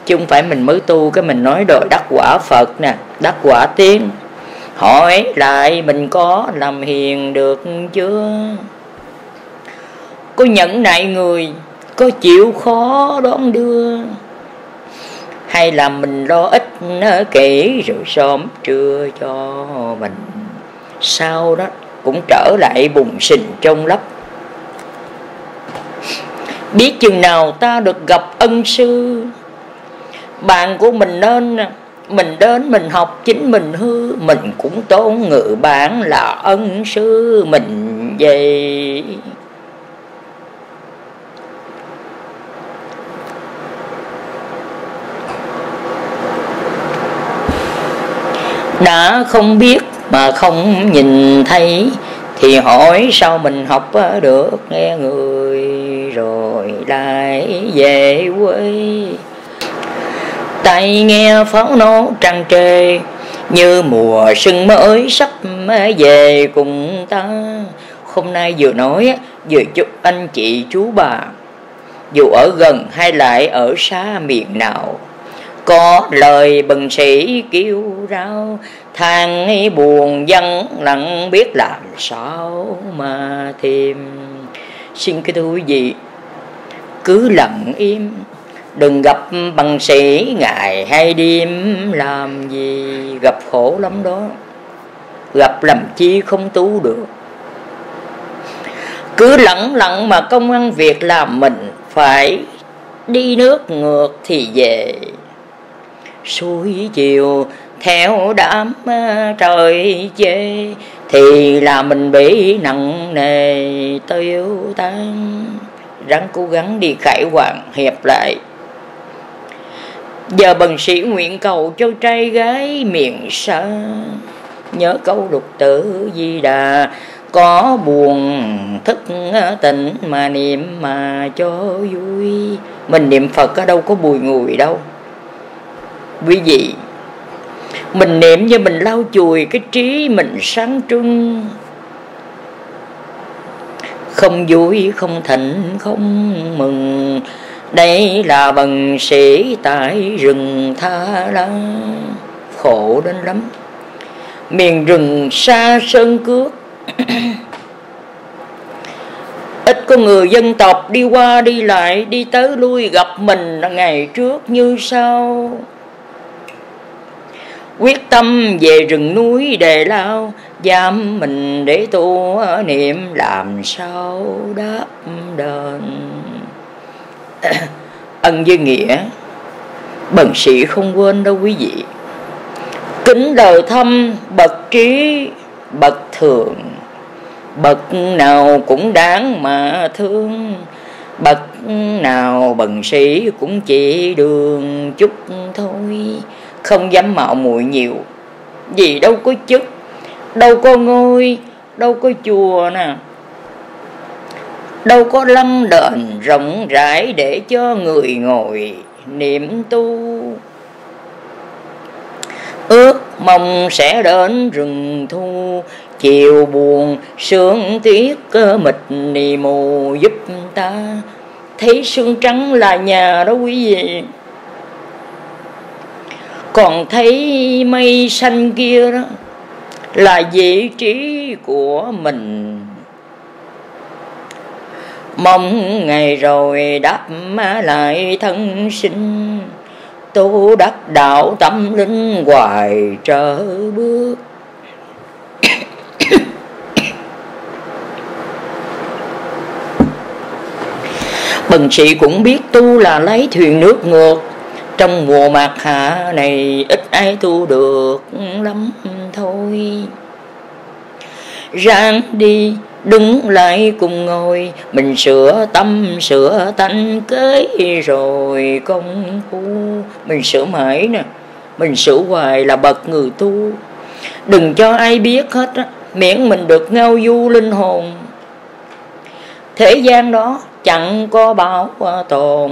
Chứ không phải mình mới tu cái mình nói đòi đắc quả phật nè, đắc quả tiên. Hỏi lại mình có làm hiền được chưa? Có nhẫn nại người có chịu khó đón đưa. Hay là mình lo ít kỹ rồi sớm trưa cho mình. Sau đó cũng trở lại bùng sình trong lấp. Biết chừng nào ta được gặp ân sư. Bạn của mình nên, mình đến mình học chính mình hư, mình cũng tôn ngự bản là ân sư mình vậy đã không biết mà không nhìn thấy, thì hỏi sao mình học được? Nghe người rồi lại về quê. Tay nghe pháo nổ trăng trề, như mùa xuân mới sắp về cùng ta. Hôm nay vừa nói, vừa chúc anh chị chú bà, dù ở gần hay lại ở xa miền nào có lời bần sĩ kêu rao. Than buồn dân lặng biết làm sao mà thêm. Xin cái thưa quý vị cứ lặng im, đừng gặp bằng sĩ ngày hay đêm làm gì? Gặp khổ lắm đó, gặp làm chi không tu được. Cứ lặng lặng mà công ăn việc làm mình, phải đi nước ngược thì về suối chiều, theo đám ờ, trời chê. Thì là mình bị nặng nề, tiêu tan. Ráng cố gắng đi khải hoàng hiệp lại. Giờ bần sĩ nguyện cầu cho trai gái miệng xa. Nhớ câu lục tử di đà, có buồn thức tình mà niệm mà cho vui. Mình niệm phật ở đâu có bùi ngùi đâu quý vị, mình niệm như mình lau chùi cái trí mình sáng trưng. Không vui, không thịnh, không mừng. Đây là bần sĩ tại rừng tha lăng. Khổ đến lắm. Miền rừng xa sơn cước. Ít có người dân tộc đi qua đi lại, đi tới lui gặp mình ngày trước như sau quyết tâm về rừng núi đề lao, giam mình để tu niệm làm sao đáp đền. Ân với nghĩa, bần sĩ không quên đâu quý vị. Kính đời thâm bậc trí, bậc thường. Bậc nào cũng đáng mà thương. Bậc nào bần sĩ cũng chỉ đường chút thôi không dám mạo muội nhiều. Vì đâu có chức, đâu có ngôi, đâu có chùa nè. Đâu có lăng đền rộng rãi để cho người ngồi niệm tu. Ước mong sẽ đến rừng thu, chiều buồn sương tuyết cơ mịt nì mù giúp ta. Thấy sương trắng là nhà đó quý vị? Còn thấy mây xanh kia đó, là vị trí của mình. Mong ngày rồi đáp lại thân sinh, tu đắc đạo tâm linh hoài trở bước. Bần sĩ cũng biết tu là lấy thuyền nước ngược trong mùa mạc hạ này ít ai tu được lắm thôi. Ráng đi, đứng lại cùng ngồi. Mình sửa tâm, sửa tánh kế rồi công phu. Mình sửa mãi nè, mình sửa hoài là bậc người tu. Đừng cho ai biết hết á, miễn mình được ngao du linh hồn. Thế gian đó chẳng có bảo tồn.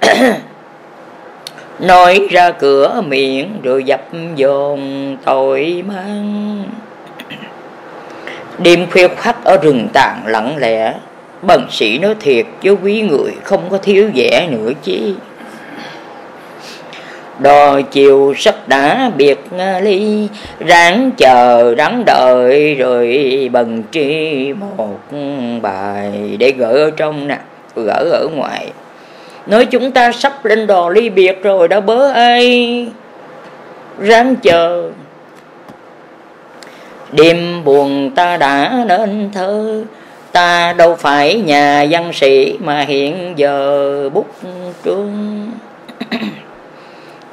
nói ra cửa miệng rồi dập dồn tội mang. Đêm khuya khoắt ở rừng tàn lặng lẽ, bần sĩ nói thiệt chứ quý người không có thiếu vẻ nữa chứ. Đò chiều sắp đã biệt ly, ráng chờ ráng đợi rồi bần tri một bài để gỡ ở trong nè gỡ ở ngoài nói chúng ta sắp lên đò ly biệt rồi đã bớ ai ráng chờ. Đêm buồn ta đã nên thơ. Ta đâu phải nhà văn sĩ mà hiện giờ bút trương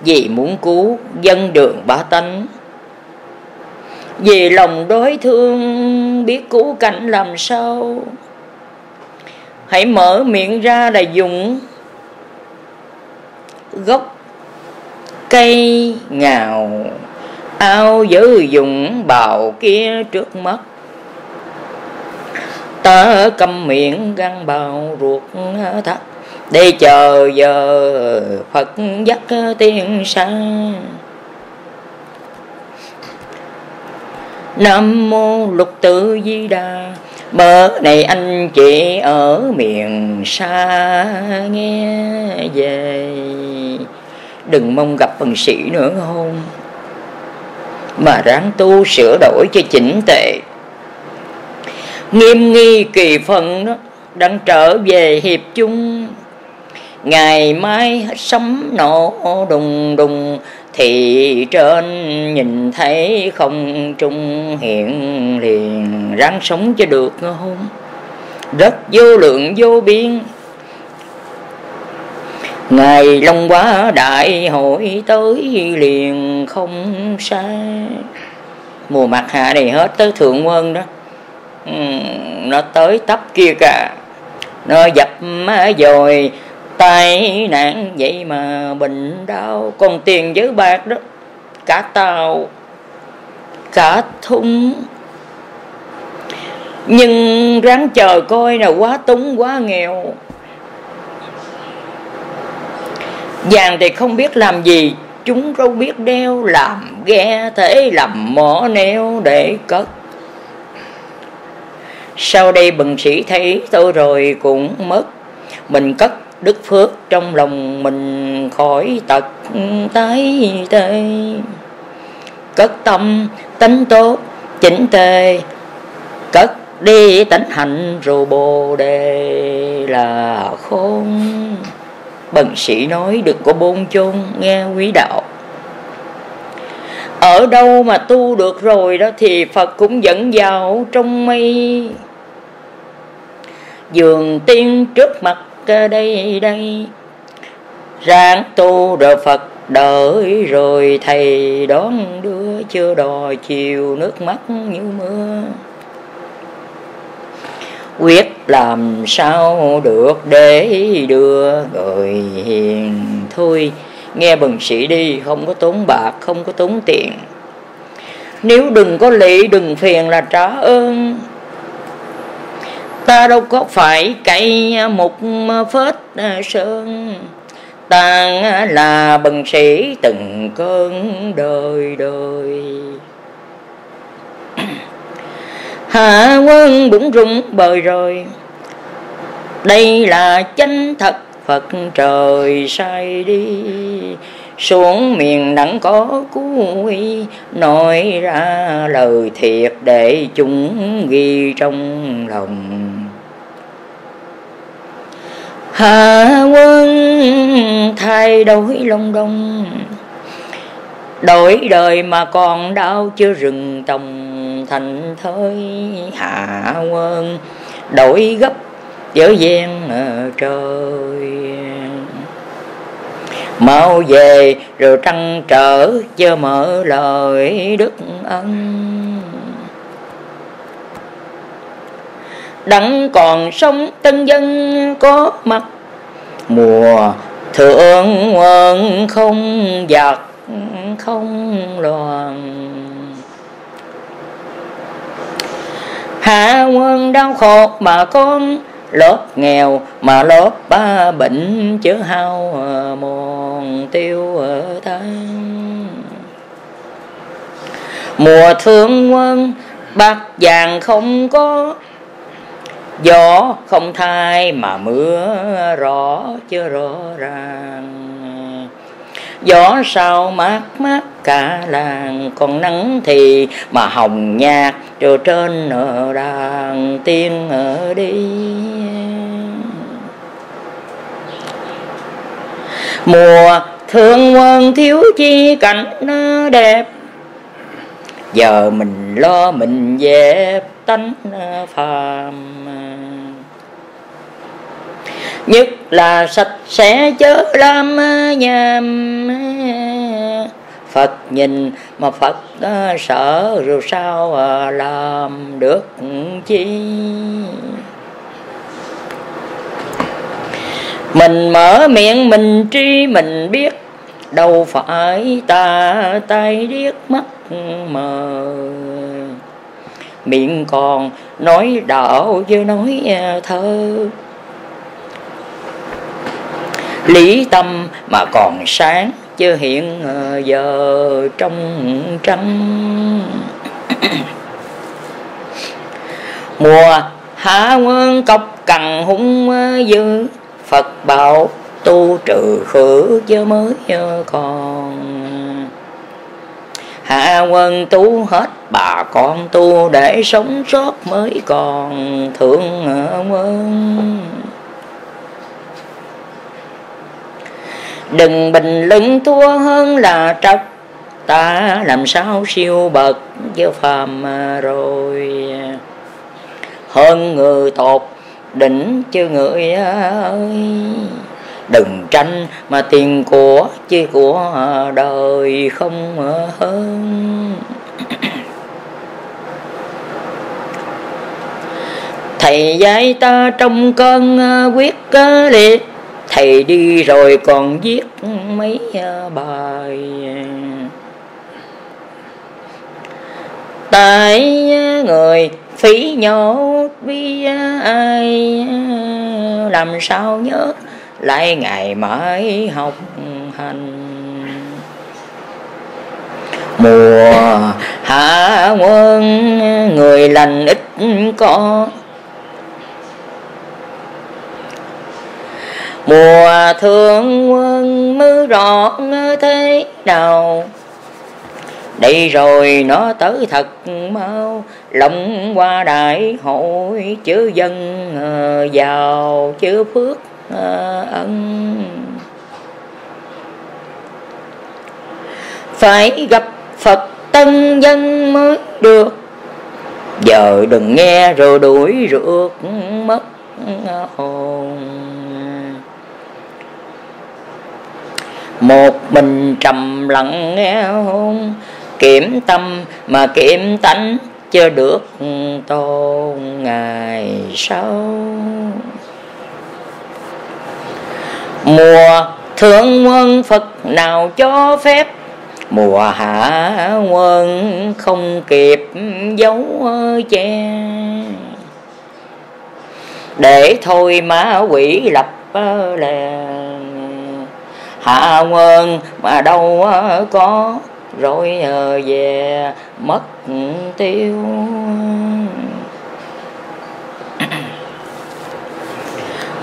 vì muốn cứu dân đường ba tánh. Vì lòng đối thương biết cứu cảnh làm sao. Hãy mở miệng ra là dùng gốc. Cây ngào, ao dữ dùng bào kia trước mắt. Ta cầm miệng găng bào ruột thắt để chờ giờ Phật dắt tiên sang. Nam mô lục tự di đà bữa này anh chị ở miền xa nghe về. Đừng mong gặp bằng sĩ nữa không? Mà ráng tu sửa đổi cho chỉnh tệ Nghiêm nghi kỳ phận đó Đang trở về hiệp chung. Ngày mai sấm nổ đùng đùng thì trên nhìn thấy không trung hiện liền, ráng sống cho được không? Rất vô lượng vô biên. Ngày long quá đại hội tới liền không sai mùa mặt hạ này hết tới thượng quân đó. Ừ, nó tới tấp kia cả nó dập má rồi tai nạn vậy mà bệnh đau, còn tiền với bạc đó, cả tàu, cả thúng. Nhưng ráng chờ coi là quá túng, quá nghèo. Vàng thì không biết làm gì, chúng đâu biết đeo, làm ghe thế, làm mỏ neo để cất. Sau đây bần sĩ thấy tôi rồi cũng mất, mình cất đức phước trong lòng mình khỏi tật tái tê. Cất tâm tánh tốt, chỉnh tề, cất đi tánh hạnh rồi bồ đề là khôn. Bần sĩ nói đừng có bôn chôn nghe quý đạo. Ở đâu mà tu được rồi đó thì phật cũng dẫn vào trong mây. Giường tiên trước mặt đây đây. Ráng tu rồi phật, đợi rồi thầy đón đưa chưa đò chiều nước mắt như mưa. Quyết làm sao được để đưa người hiền thôi nghe bần sĩ đi, không có tốn bạc, không có tốn tiền. Nếu đừng có lị, đừng phiền là trả ơn ta đâu có phải cậy một phết à, sơn. Tàn là bần sĩ từng cơn đời đời. Hạ quân bụng rung bời rồi đây là chân thật, phật trời sai đi. Xuống miền nắng có cú uy nói ra lời thiệt để chúng ghi trong lòng hạ quân thay đổi long đông. Đổi đời mà còn đau chưa rừng tòng thành thới hạ quân đổi gấp dở gian trời. Mau về rồi trăng trở chớ mở lời đức ân. Đặng còn sống, tân dân có mặt. Mùa thượng quân không giặc, không loạn. Hạ quân đau khổ mà con, lớp nghèo mà lớp ba bệnh, chớ hao mòn tiêu ở tháng mùa thương quân bạc vàng không có gió không thay mà mưa rõ chưa rõ ràng. Gió sao mát mát cả làng, còn nắng thì mà hồng nhạt rồi trên ở đàn tiên ở đi. Mùa thương quân thiếu chi cảnh đẹp, giờ mình lo mình dẹp tánh ờ, phàm ờ, nhất là sạch sẽ chớ làm ờ, nhàm Phật nhìn mà Phật sợ rồi sao làm được chi? Mình mở miệng mình tri mình biết, Đâu phải ta tay điếc mắt mờ. Miệng còn nói đạo với nói à, thơ. Lý tâm mà còn sáng chưa hiện à, giờ trong trăng mùa hạ quân cọc cằn hung à, dư. Phật bảo tu trừ khử chứ mới còn hạ quân tu hết, bà con tu để sống sót mới còn thượng quân. Đừng bình lưng thua hơn là trật ta làm sao siêu bậc với phàm rồi. Hơn người tột đỉnh chứ người ơi đừng tranh mà tiền của chứ của đời không hơn. Thầy dạy ta trong cơn à, quyết à, liệt. Thầy đi rồi còn viết mấy à, bài. Tại người phí nhốt bi ai làm sao nhớ lại ngày mãi học hành. Mùa hạ quân, người lành ít có. Mùa thương quân mưa rõ thế nào? Đây rồi nó tới thật mau, lòng qua đại hội chữ dân ờ, giàu chữ phước. Ờ, ân. Phải gặp phật tân dân mới được. Giờ đừng nghe rồi đuổi rượt mất hồn. Một mình trầm lặng nghe hôn, kiểm tâm mà kiểm tánh chưa được tôn ngày sau mùa thượng quân phật nào cho phép, mùa hạ quân không kịp giấu che. Để thôi má quỷ lập lè, hạ quân mà đâu có rồi về mất tiêu.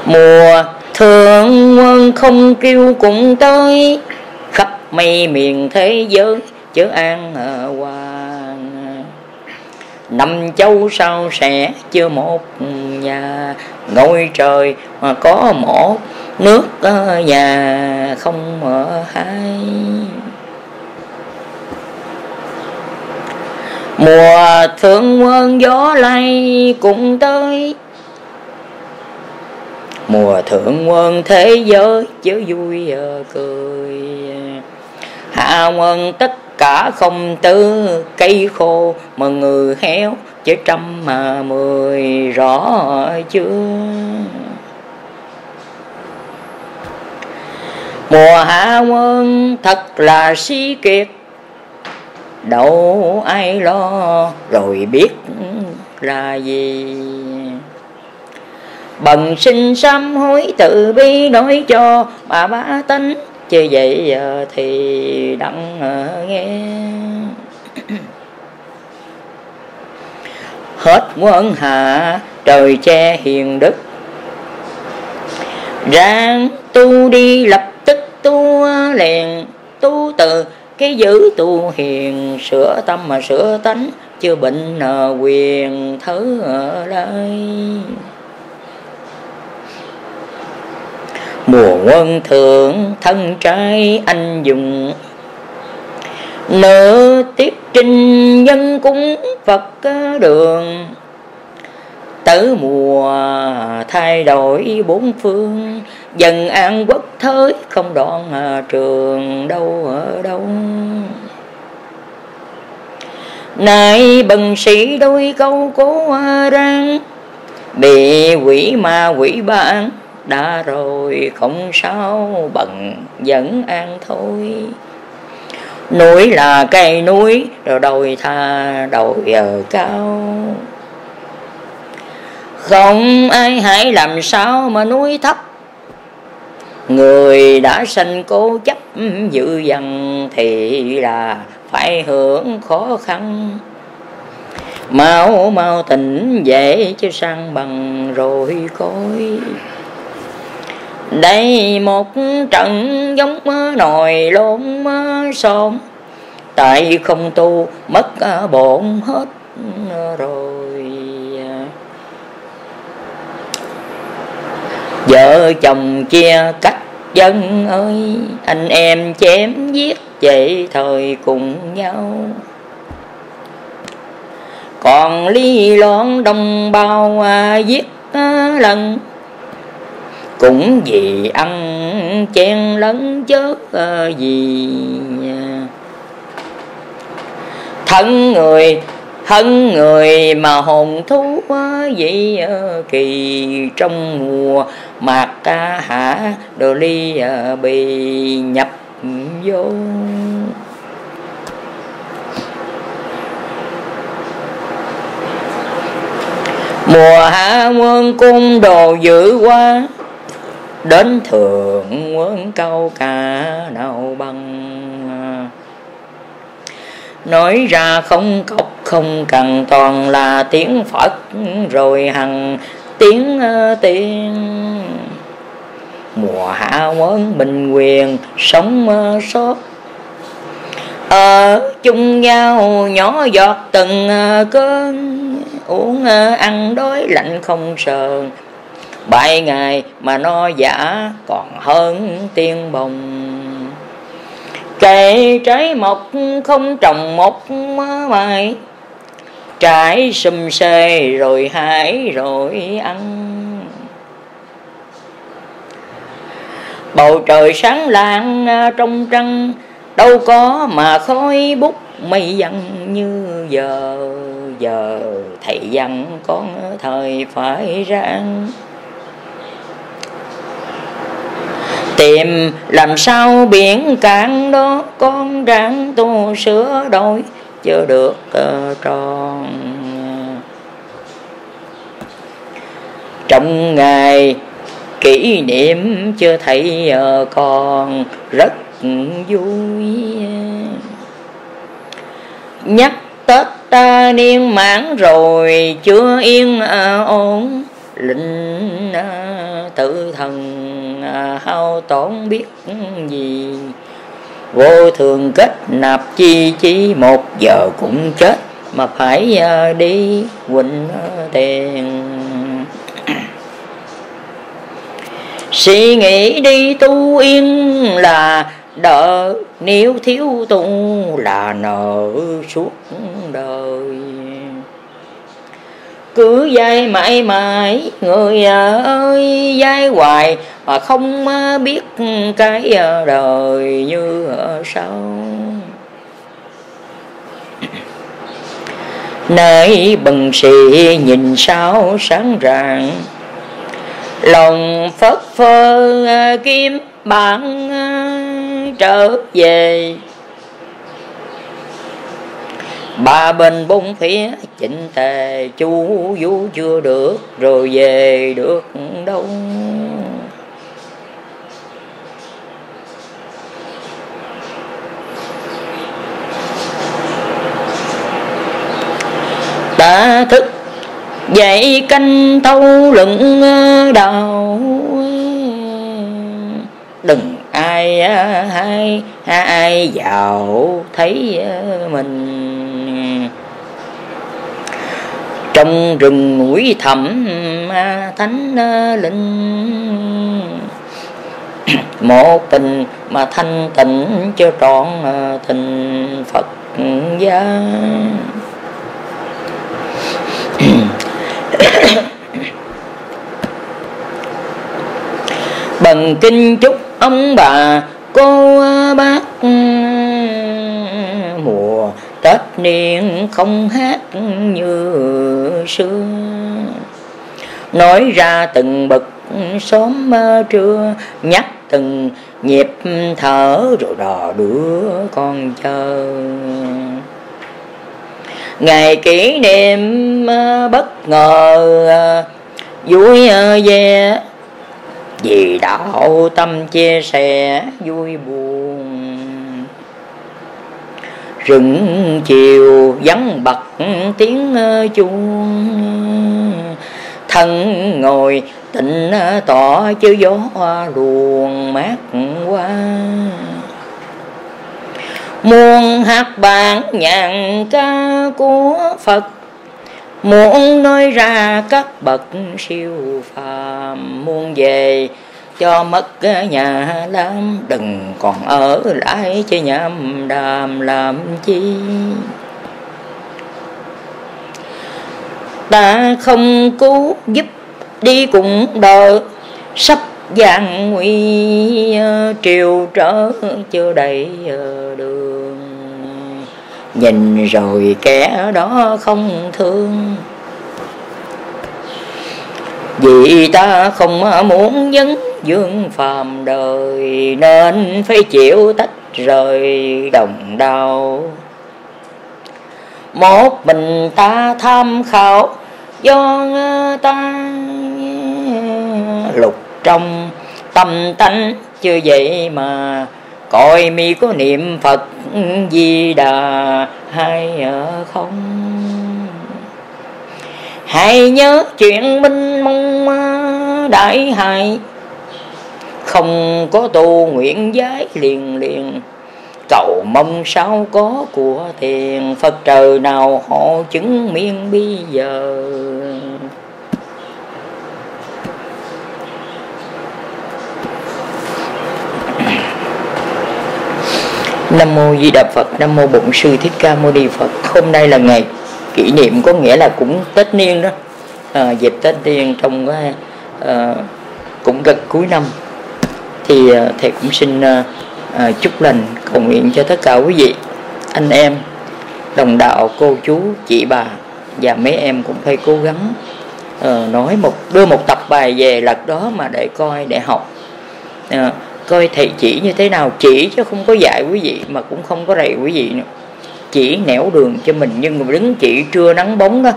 Mùa thượng quân không kêu cũng tới, khắp mây miền thế giới chớ an hoàng năm châu sao sẽ chưa một nhà, ngôi trời mà có một nước ờ, nhà không ở hai. Mùa thương quân gió lay cũng tới mùa thượng quân thế giới chớ vui cười. Hạ quân tất cả không tư cây khô, mà người héo chứ trăm mà mười, rõ chưa? Mùa hạ quân thật là si kiệt, đâu ai lo, rồi biết là gì? Bần sinh sám hối tự bi nói cho, bà bá tánh chứ vậy giờ thì đặng nghe. Hết quân hạ, trời che hiền đức. Ráng tu đi, lập tức tu liền. Tu từ cái giữ tu hiền, sửa tâm mà sửa tánh chưa bệnh quyền thứ lại mùa quân thượng thân trai anh dùng nợ tiếp trình nhân cúng phật đường. Tử mùa thay đổi bốn phương, dần an quốc thới không đoạn à trường đâu ở đâu. Nay bần sĩ đôi câu cố à răng bị quỷ ma quỷ ban đã rồi, không sao, bận vẫn an thôi. Núi là cây núi, rồi đồi tha đồi ở cao. Không ai hãy làm sao mà núi thấp. Người đã sanh cố chấp dữ dằn thì là phải hưởng khó khăn. Mau mau tỉnh dậy chứ sang bằng rồi coi đây một trận giống nồi lốn xôn tại không tu mất bổn hết rồi. Vợ chồng chia cách dân ơi anh em chém giết vậy thời cùng nhau. Còn ly loan đồng bào à, giết à, lần cũng vì ăn chen lấn chớ gì ờ, ờ, thân người thân người mà hồn thú vậy ờ, kỳ. Trong mùa mạc ca hạ đồ ly bị nhập vô. Mùa hạ quân cung đồ dữ quá đến thượng quân câu ca nào bằng nói ra không cọc, không cần toàn là tiếng phật rồi hằng tiếng ờ, tiên mùa hạ quấn bình quyền sống ờ, sót. Ở chung nhau nhỏ giọt từng ờ, cơn. Uống ăn đói lạnh không sờn bảy ngày mà nó giả, còn hơn tiên bồng. Cây trái mọc không trồng một mai trái sum xê rồi hái rồi ăn. Bầu trời sáng lạng trong trăng, đâu có mà khói bút mây dặn như giờ. Giờ thầy dặn con thời phải ráng. Tìm, làm sao biển cạn đó, con ráng tu sửa đổi chưa được ờ, tròn. Trong ngày, kỷ niệm chưa thấy còn rất vui. Nhắc tết ta niên mãn rồi, chưa yên ờ, ổn. Linh ờ, tự thần hao tổn biết gì. Vô thường kết nạp chi chi một giờ cũng chết mà phải à, đi quỳnh à, tiền suy nghĩ đi tu yên là đỡ, nếu thiếu tu là nợ suốt đời cứ dây mãi mãi, người à ơi dây hoài, mà không à, biết cái à, đời như sao nơi bần sĩ nhìn sao sáng rạng, lòng phất phơ kim bạn trở về ba bên bốn phía, chỉnh tề chu vũ chưa được, rồi về được đâu. Đã thức dậy canh thâu lưng đầu đừng ai ai ai vào thấy mình trong rừng núi thẳm à, thánh à, linh. Một tình mà thanh tịnh, cho trọn à, tình phật gia. Bằng kinh chúc ông bà cô bác. Mùa tết niên không hát như xưa. Nói ra từng bậc xóm trưa, nhắc từng nhịp thở rồi đò đứa con chờ. Ngày kỷ niệm à, bất ngờ à, vui à, ve. Vì đạo tâm chia sẻ, vui buồn rừng chiều vắng bật tiếng chuông. Thân ngồi tịnh tỏ chứ gió luồn mát qua. Muôn hát bản nhàn ca của phật. Muốn nói ra các bậc siêu phàm. Muôn về cho mất nhà lắm đừng còn ở lại chứ nhầm đàm làm chi. Ta không cứu giúp, đi cùng đời sắp gian nguy ờ, triều trở chưa đầy ờ, đường. Nhìn rồi kẻ đó không thương vì ta không muốn dấn dương phàm đời, nên phải chịu tách rời đồng đau. Một mình ta tham khảo, do ta lục trong tâm tánh. Chưa vậy mà coi mi có niệm phật di đà, hay không? Hãy nhớ chuyện minh mong đại hại. Không có tu nguyện giới liền liền. Cầu mong sao có của thiền phật trời nào họ chứng miên bây giờ. Nam mô Di Đà Phật, Nam mô Bổn Sư Thích Ca Mâu Ni Phật. Hôm nay là ngày kỷ niệm có nghĩa là cũng Tết niên đó. À, dịp Tết niên trong cái à, cũng gần cuối năm. Thì à, thầy cũng xin à, à, chúc lành cầu nguyện cho tất cả quý vị anh em đồng đạo cô chú chị bà và mấy em cũng phải cố gắng uh, nói một đưa một tập bài về lật đó mà để coi để học. Uh, coi thầy chỉ như thế nào chỉ chứ không có dạy quý vị mà cũng không có rầy quý vị nữa chỉ nẻo đường cho mình nhưng mà đứng chỉ trưa nắng bóng đó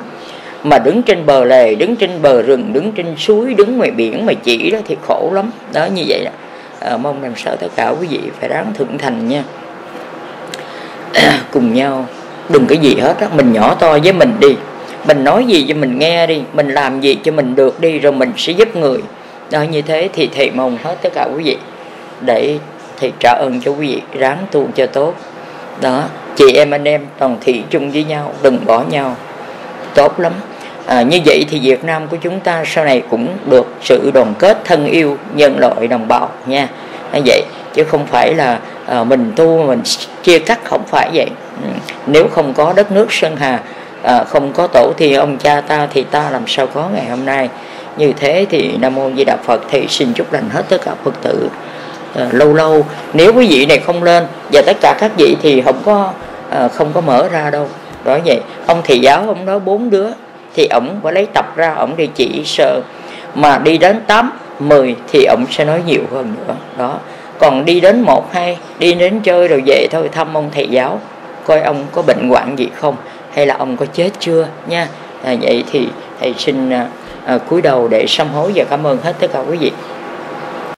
mà đứng trên bờ lề đứng trên bờ rừng đứng trên suối đứng ngoài biển mà chỉ đó thì khổ lắm. Đó như vậy đó. À, mong làm sao tất cả quý vị phải ráng thượng thành nha. Cùng nhau. Đừng cái gì hết á mình nhỏ to với mình đi. Mình nói gì cho mình nghe đi mình làm gì cho mình được đi rồi mình sẽ giúp người. Đó như thế thì thầy mong hết tất cả quý vị để thầy trả ơn cho quý vị ráng tu cho tốt đó chị em anh em toàn thị chung với nhau đừng bỏ nhau. Tốt lắm. À, như vậy thì Việt Nam của chúng ta sau này cũng được sự đoàn kết thân yêu nhân loại đồng bào nha. Như vậy chứ không phải là à, mình tu mình chia cắt không phải vậy. Ừ, nếu không có đất nước sơn hà à, không có tổ thì ông cha ta thì ta làm sao có ngày hôm nay. Như thế thì nam mô di đà phật thì xin chúc lành hết tất cả phật tử à, lâu lâu. Nếu quý vị này không lên và tất cả các vị thì không có à, không có mở ra đâu. Đó vậy ông thầy giáo ông nói bốn đứa thì ổng phải lấy tập ra ổng đi chỉ sơ. Mà đi đến 8, 10 thì ổng sẽ nói nhiều hơn nữa. Đó. Còn đi đến một hai đi đến chơi rồi về thôi thăm ông thầy giáo coi ông có bệnh hoạn gì không hay là ông có chết chưa nha. À, vậy thì thầy xin à, à, cúi đầu để sám hối và cảm ơn hết tất cả quý vị.